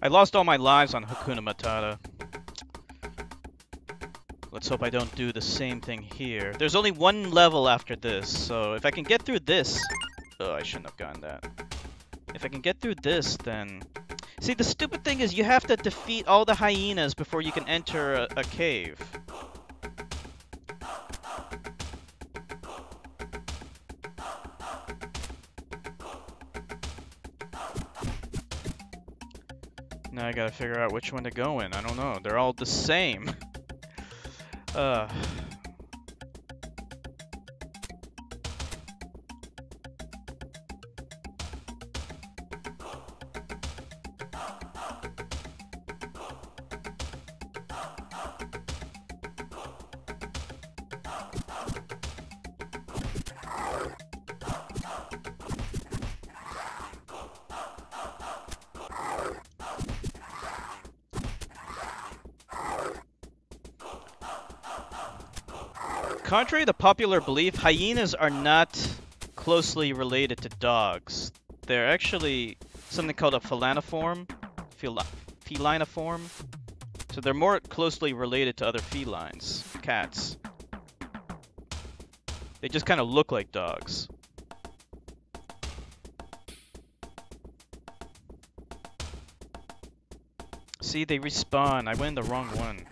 I lost all my lives on Hakuna Matata. Let's hope I don't do the same thing here. There's only one level after this, so if I can get through this... Oh, I shouldn't have gotten that. If I can get through this, then... See, the stupid thing is you have to defeat all the hyenas before you can enter a, a cave. Now I gotta figure out which one to go in. I don't know. They're all the same. Uh. Contrary to popular belief, hyenas are not closely related to dogs. They're actually something called a feliniform. Fel feliniform. So they're more closely related to other felines, cats. They just kind of look like dogs. See, they respawn. I went the wrong one.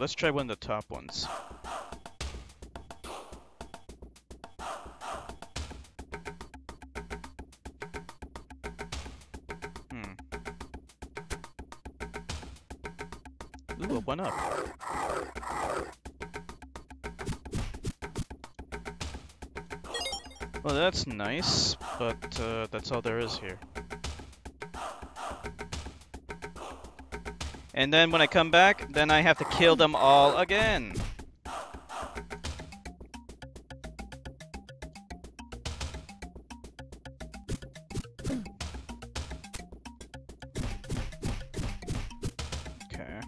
Let's try one of the top ones. Hmm. Ooh, one up. Well, that's nice, but uh, that's all there is here. And then when I come back, then I have to kill them all again. Okay.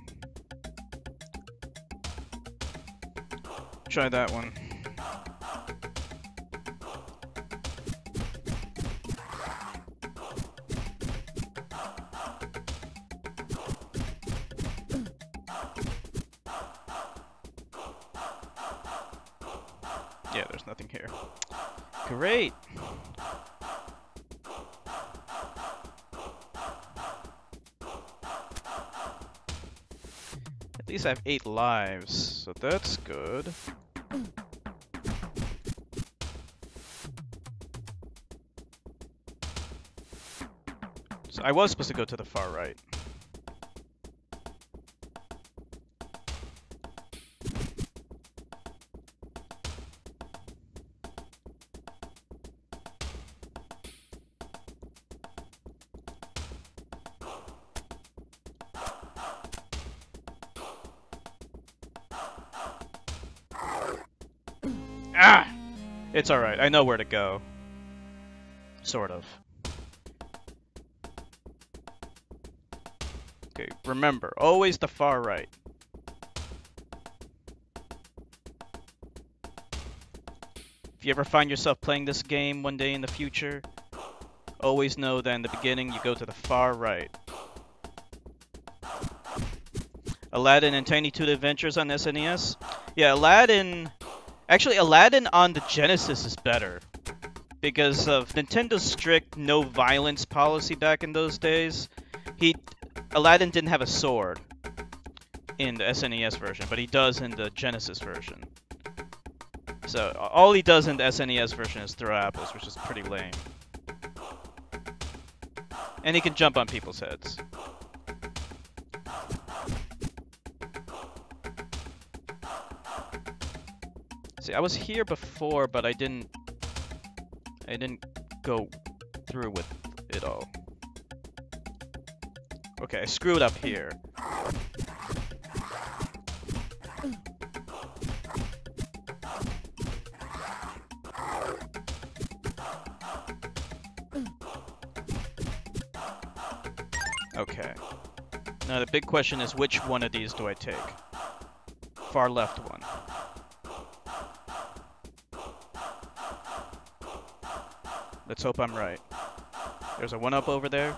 Try that one. Least I have eight lives, so that's good. So I was supposed to go to the far right. It's alright, I know where to go. Sort of. Okay, remember, always the far right. If you ever find yourself playing this game one day in the future, always know that in the beginning you go to the far right. Aladdin and Tiny Toon Adventures on SNES? Yeah, Aladdin... Actually, Aladdin on the Genesis is better. Because of Nintendo's strict no violence policy back in those days, he Aladdin didn't have a sword in the SNES version, but he does in the Genesis version. So all he does in the SNES version is throw apples, which is pretty lame. And he can jump on people's heads. I was here before, but I didn't I didn't go through with it all. Okay, I screwed up here. Okay. Now the big question is which one of these do I take? Far left one. Let's hope I'm right. There's a one up over there.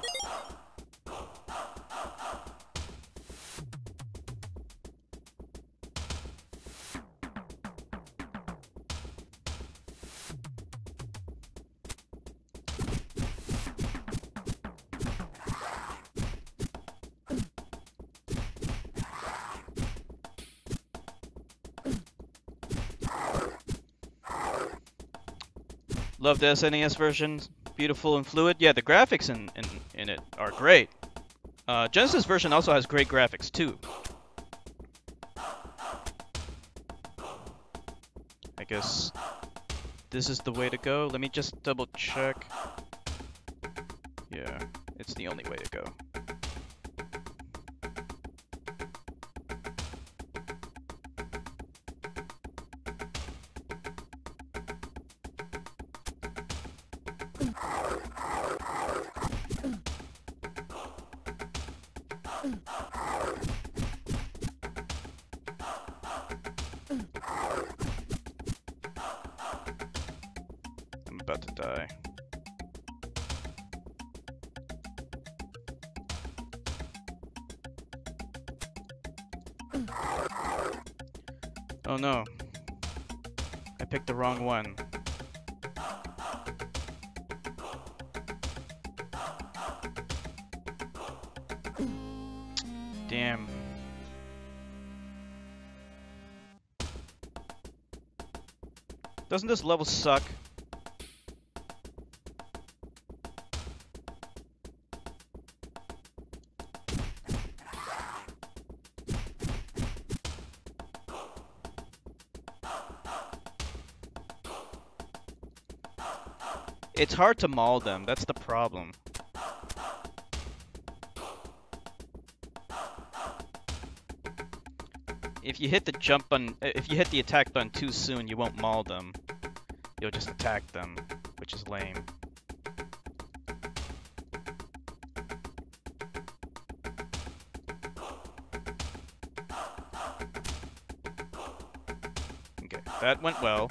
Love the SNES version. Beautiful and fluid. Yeah, the graphics in, in, in it are great. Uh, Genesis version also has great graphics too. I guess this is the way to go. Let me just double check. Yeah, it's the only way to go. Wrong one. Damn. Doesn't this level suck? It's hard to maul them, that's the problem. If you hit the jump button, uh, if you hit the attack button too soon, you won't maul them. You'll just attack them, which is lame. Okay, that went well.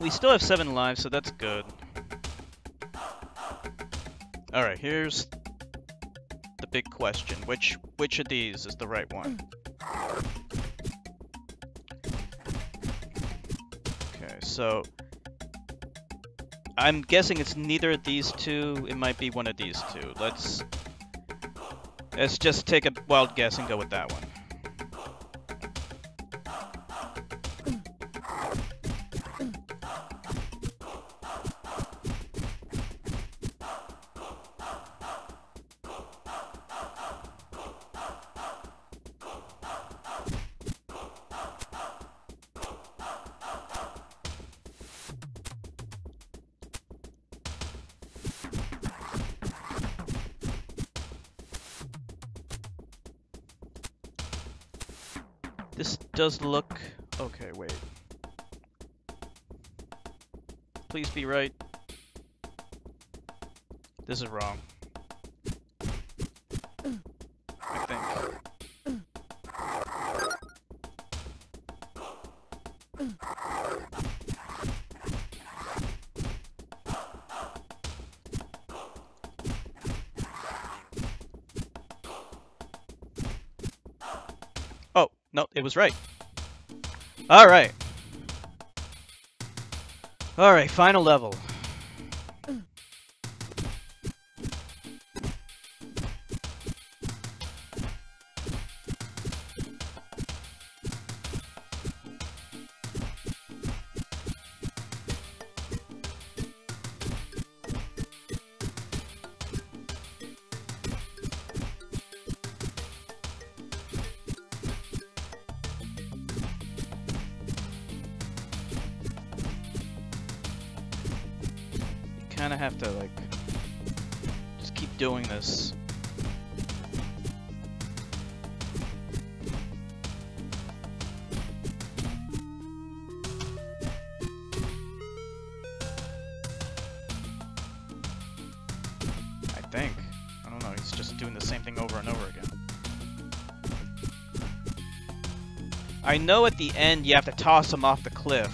We still have seven lives, so that's good. Alright, here's the big question. Which which of these is the right one? Okay, so I'm guessing it's neither of these two. It might be one of these two. Let's let's just take a wild guess and go with that one. This does look... Okay, wait. Please be right. This is wrong. It was right. Alright. Alright, final level. I know at the end you have to toss him off the cliff.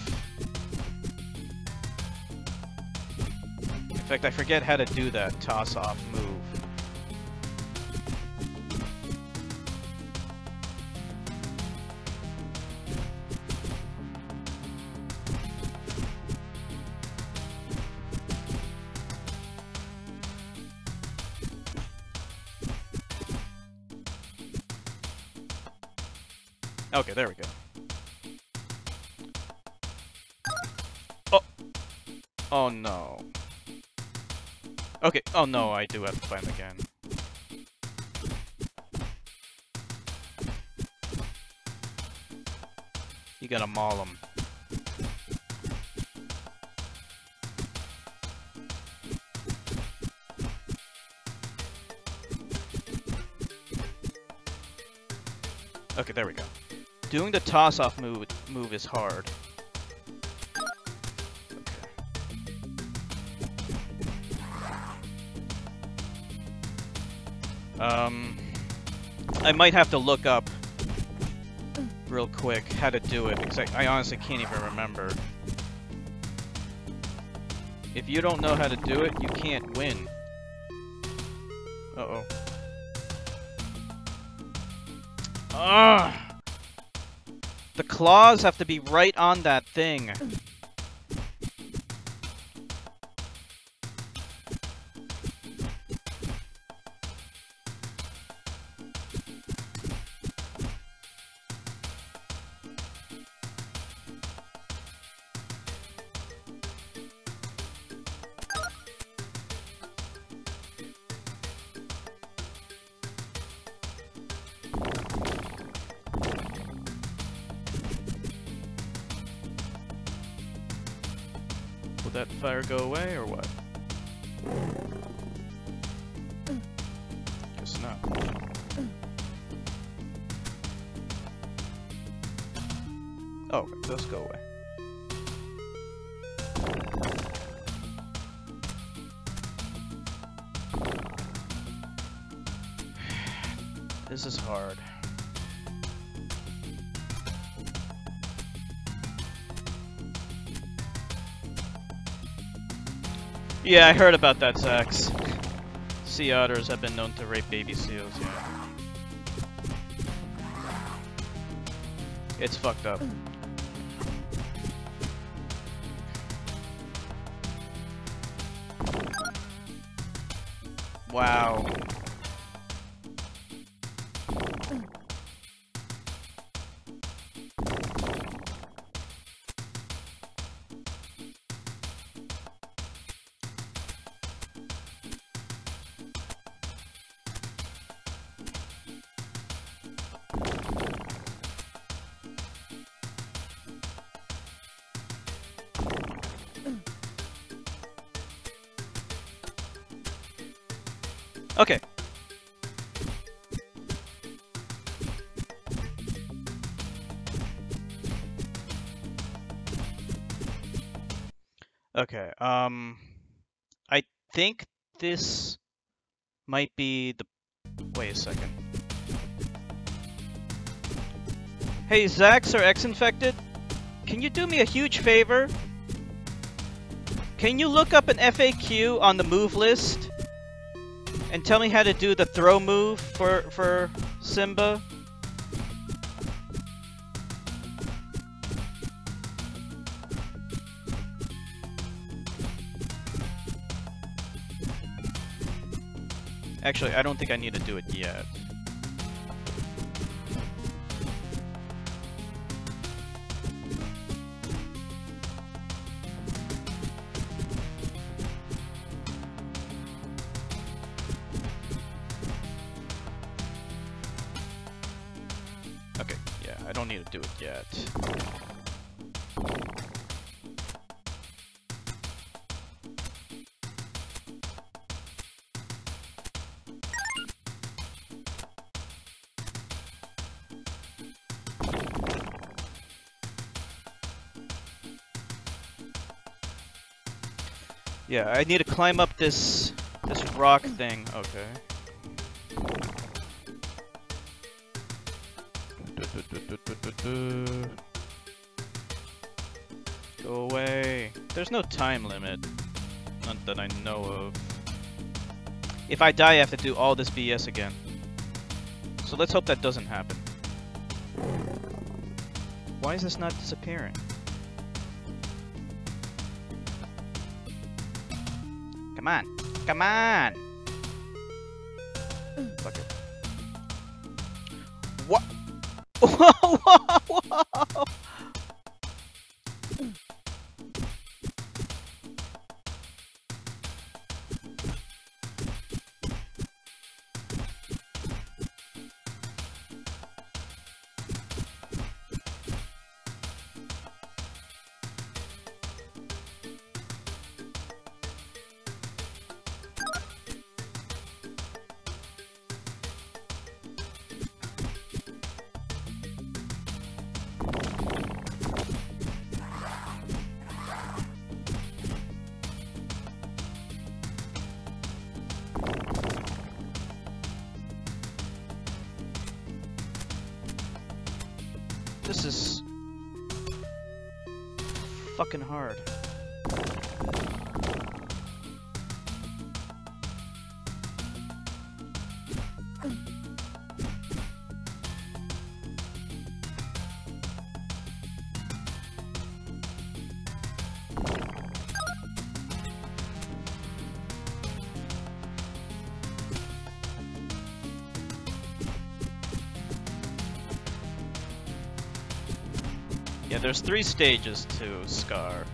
In fact, I forget how to do that toss-off move. Okay, there we go. Oh no, I do have to him again. You gotta maul him. Okay, there we go. Doing the toss-off move move is hard. Um, I might have to look up real quick how to do it because I, I honestly can't even remember. If you don't know how to do it, you can't win. Uh-oh. Ah! The claws have to be right on that thing. Yeah, I heard about that, Zax. Sea otters have been known to rape baby seals, yeah. It's fucked up. This might be the wait a second. Hey Zax or X infected? Can you do me a huge favor? Can you look up an FAQ on the move list and tell me how to do the throw move for for Simba? Actually, I don't think I need to do it yet. Okay, yeah, I don't need to do it yet. Yeah, I need to climb up this this rock thing. Okay. Go away. There's no time limit. Not that I know of. If I die, I have to do all this BS again. So let's hope that doesn't happen. Why is this not disappearing? Come on. Come on! Fuck it. What? <laughs> Whoa, whoa! There's three stages to Scar.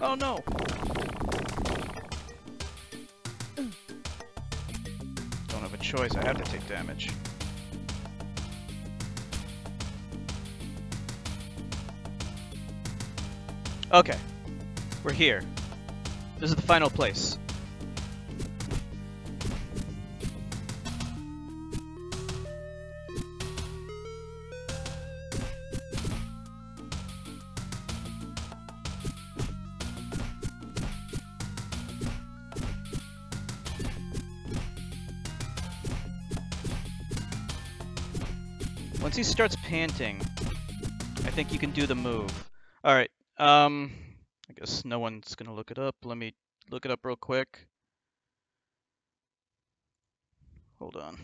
Oh no! Don't have a choice, I have to take damage. Okay. We're here. This is the final place. He starts panting, I think you can do the move. Alright, um, I guess no one's gonna look it up. Let me look it up real quick. Hold on.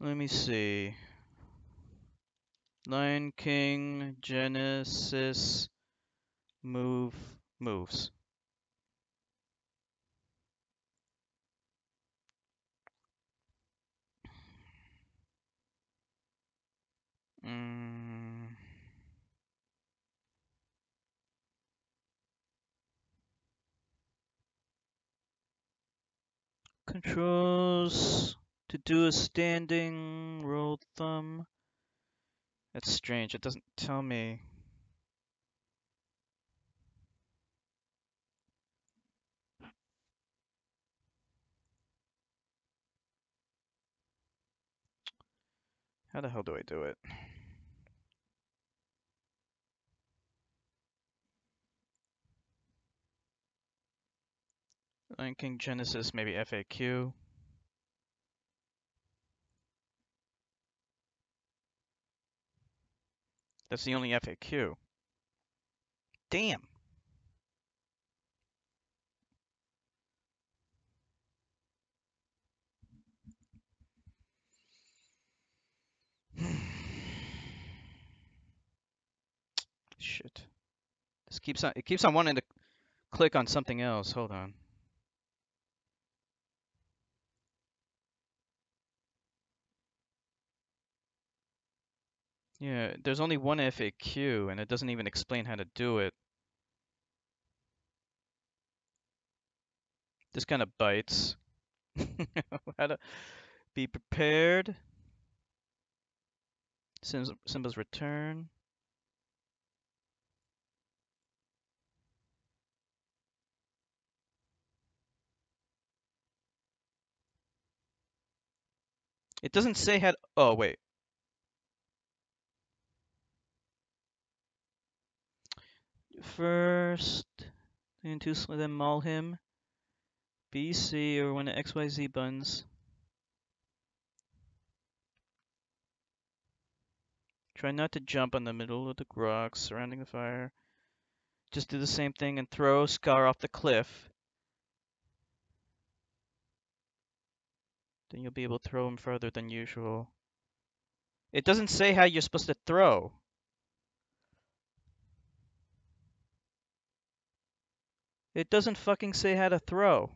Let me see. Lion King, Genesis, move, moves. Mm. Controls to do a standing roll thumb. That's strange. It doesn't tell me. How the hell do I do it? Lion King Genesis, maybe FAQ. That's the only FAQ. Damn. Shit. This keeps on it keeps on wanting to click on something else. Hold on. Yeah, there's only one FAQ and it doesn't even explain how to do it. This kind of bites. <laughs> how to be prepared. Simba's return. It doesn't say to, oh wait. First, then sl- then maul him. BC or one of XYZ buttons. Try not to jump on the middle of the rocks surrounding the fire. Just do the same thing and throw Scar off the cliff. Then you'll be able to throw him further than usual. It doesn't say how you're supposed to throw. It doesn't fucking say how to throw.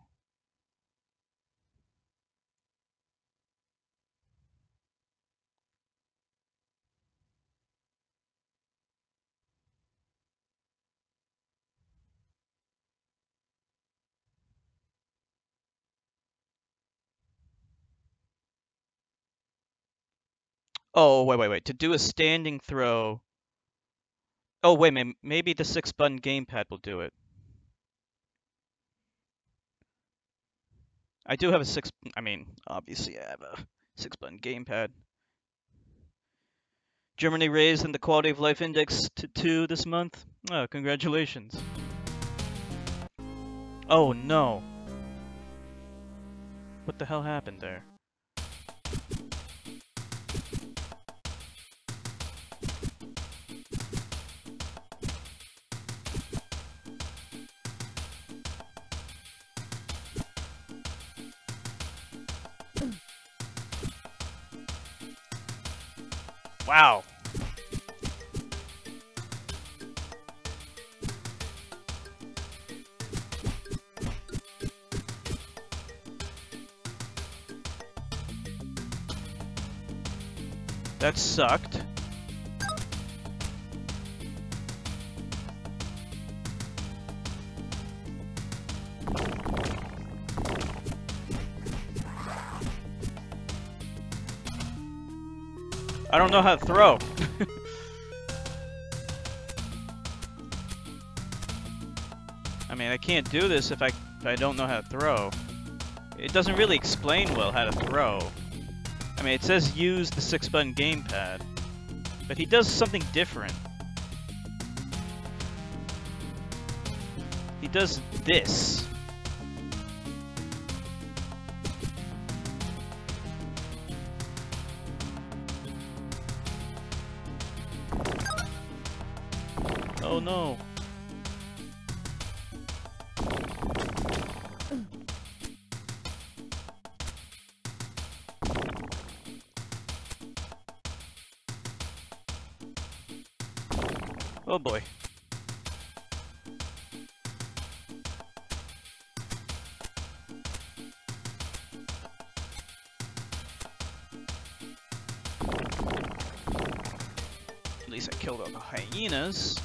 Oh, wait, wait, wait. To do a standing throw. Oh, wait, may- maybe the six button gamepad will do it. I do have a six, I mean, obviously I have a six button gamepad. Germany raised in the quality of life index to two this month. Oh, congratulations. Oh no. What the hell happened there? Wow. That sucked. I don't know how to throw. <laughs> I mean, I can't do this if I if I don't know how to throw. It doesn't really explain well how to throw. I mean, it says use the six button gamepad, but he does something different. He does this. Oh boy. At least I killed all the hyenas.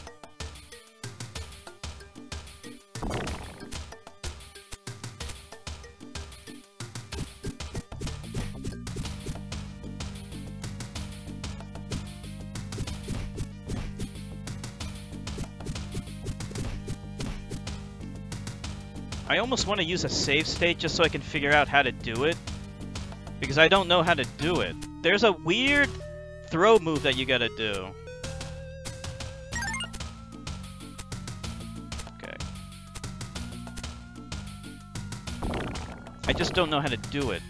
I almost want to use a save state just so I can figure out how to do it. Because I don't know how to do it. There's a weird throw move that you gotta do. Okay. I just don't know how to do it.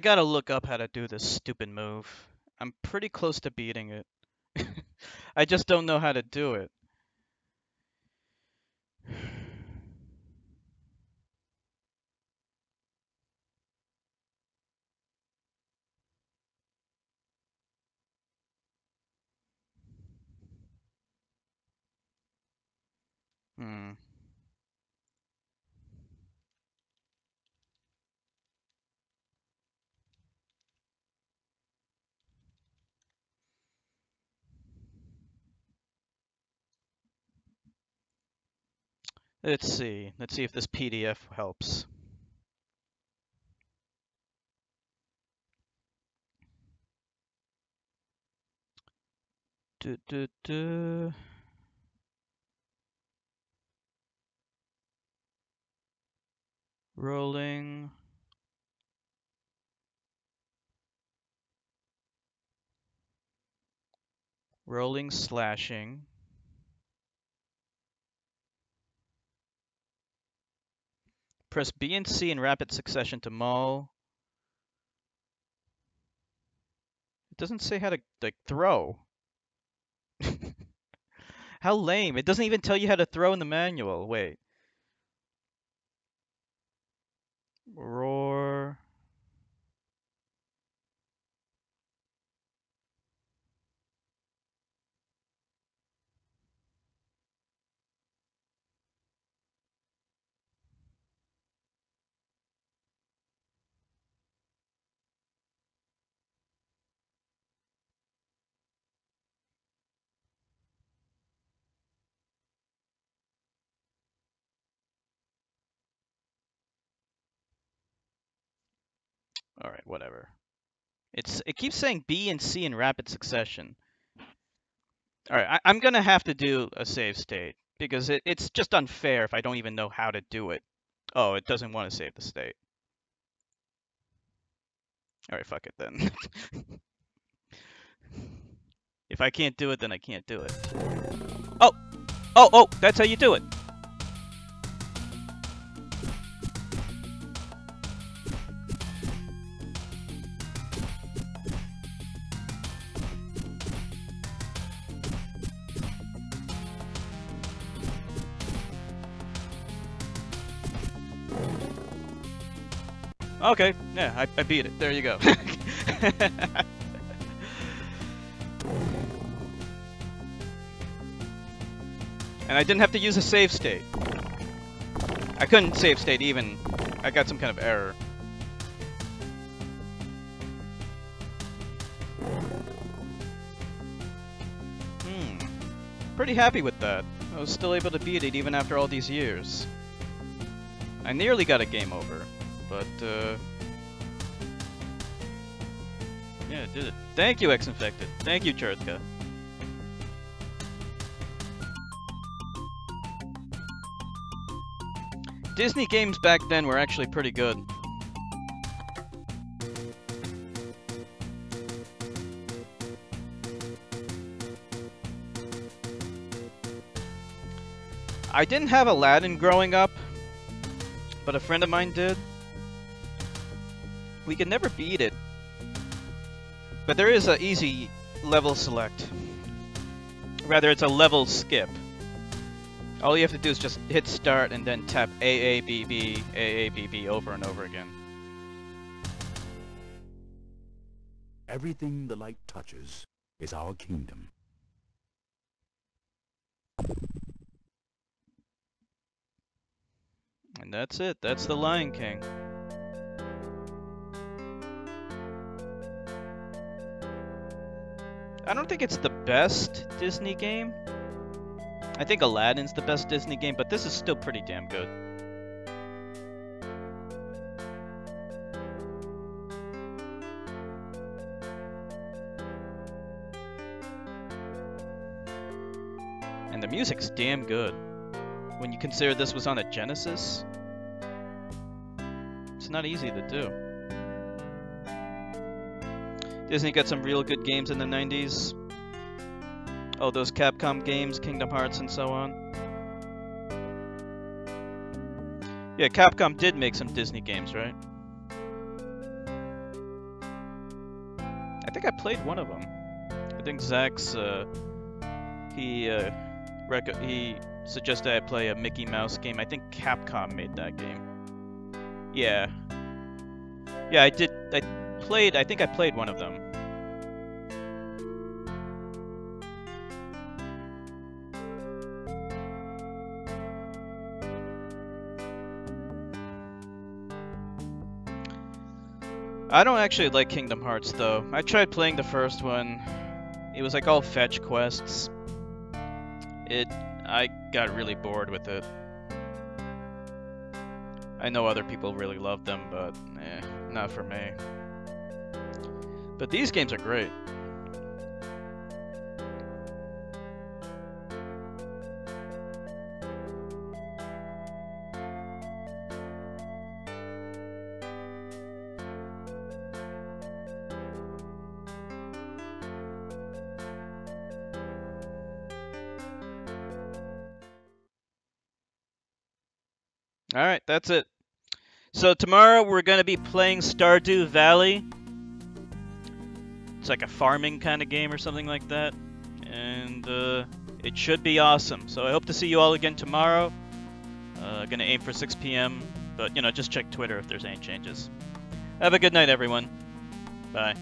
I gotta look up how to do this stupid move. I'm pretty close to beating it. <laughs> I just don't know how to do it. Let's see. Let's see if this PDF helps. Du, du, du. Rolling. Rolling slashing. Press B and C in rapid succession to maul. It doesn't say how to like throw. <laughs> how lame. It doesn't even tell you how to throw in the manual. Wait. Roar. All right, whatever. It's it keeps saying B and C in rapid succession. All right, I, I'm gonna have to do a save state because it, it's just unfair if I don't even know how to do it. Oh, it doesn't want to save the state. All right, fuck it then. <laughs> if I can't do it, then I can't do it. Oh, oh, oh, that's how you do it. Okay, yeah, I, I beat it. There you go. <laughs> and I didn't have to use a save state. I couldn't save state even. I got some kind of error. Hmm. Pretty happy with that. I was still able to beat it even after all these years. I nearly got a game over, but, uh... Yeah, did it. Thank you, X-Infected. Thank you, Chertka. Disney games back then were actually pretty good. I didn't have Aladdin growing up, but a friend of mine did. We can never beat it. But there is a easy level select. Rather, it's a level skip. All you have to do is just hit start and then tap AABB, AABB over and over again. Everything the light touches is our kingdom. And that's it. That's the Lion King. I don't think it's the best Disney game. I think Aladdin's the best Disney game, but this is still pretty damn good. And the music's damn good. When you consider this was on a Genesis, it's not easy to do. Disney got some real good games in the 90s. Oh, those Capcom games, Kingdom Hearts and so on. Yeah, Capcom did make some Disney games, right? I think I played one of them. I think Zax, uh, he, uh, he suggested I play a Mickey Mouse game. I think Capcom made that game. Yeah. Yeah, I did, I played, I think I played one of them. I don't actually like Kingdom Hearts though. I tried playing the first one. It was like all fetch quests. It I got really bored with it. I know other people really love them, but eh, not for me. But these games are great. All right, that's it. So tomorrow we're going to be playing Stardew Valley. Like a farming kind of game or something like that. And uh, it should be awesome. So I hope to see you all again tomorrow. Uh, gonna aim for 6 p.m. But, you know, just check Twitter if there's any changes. Have a good night, everyone. Bye.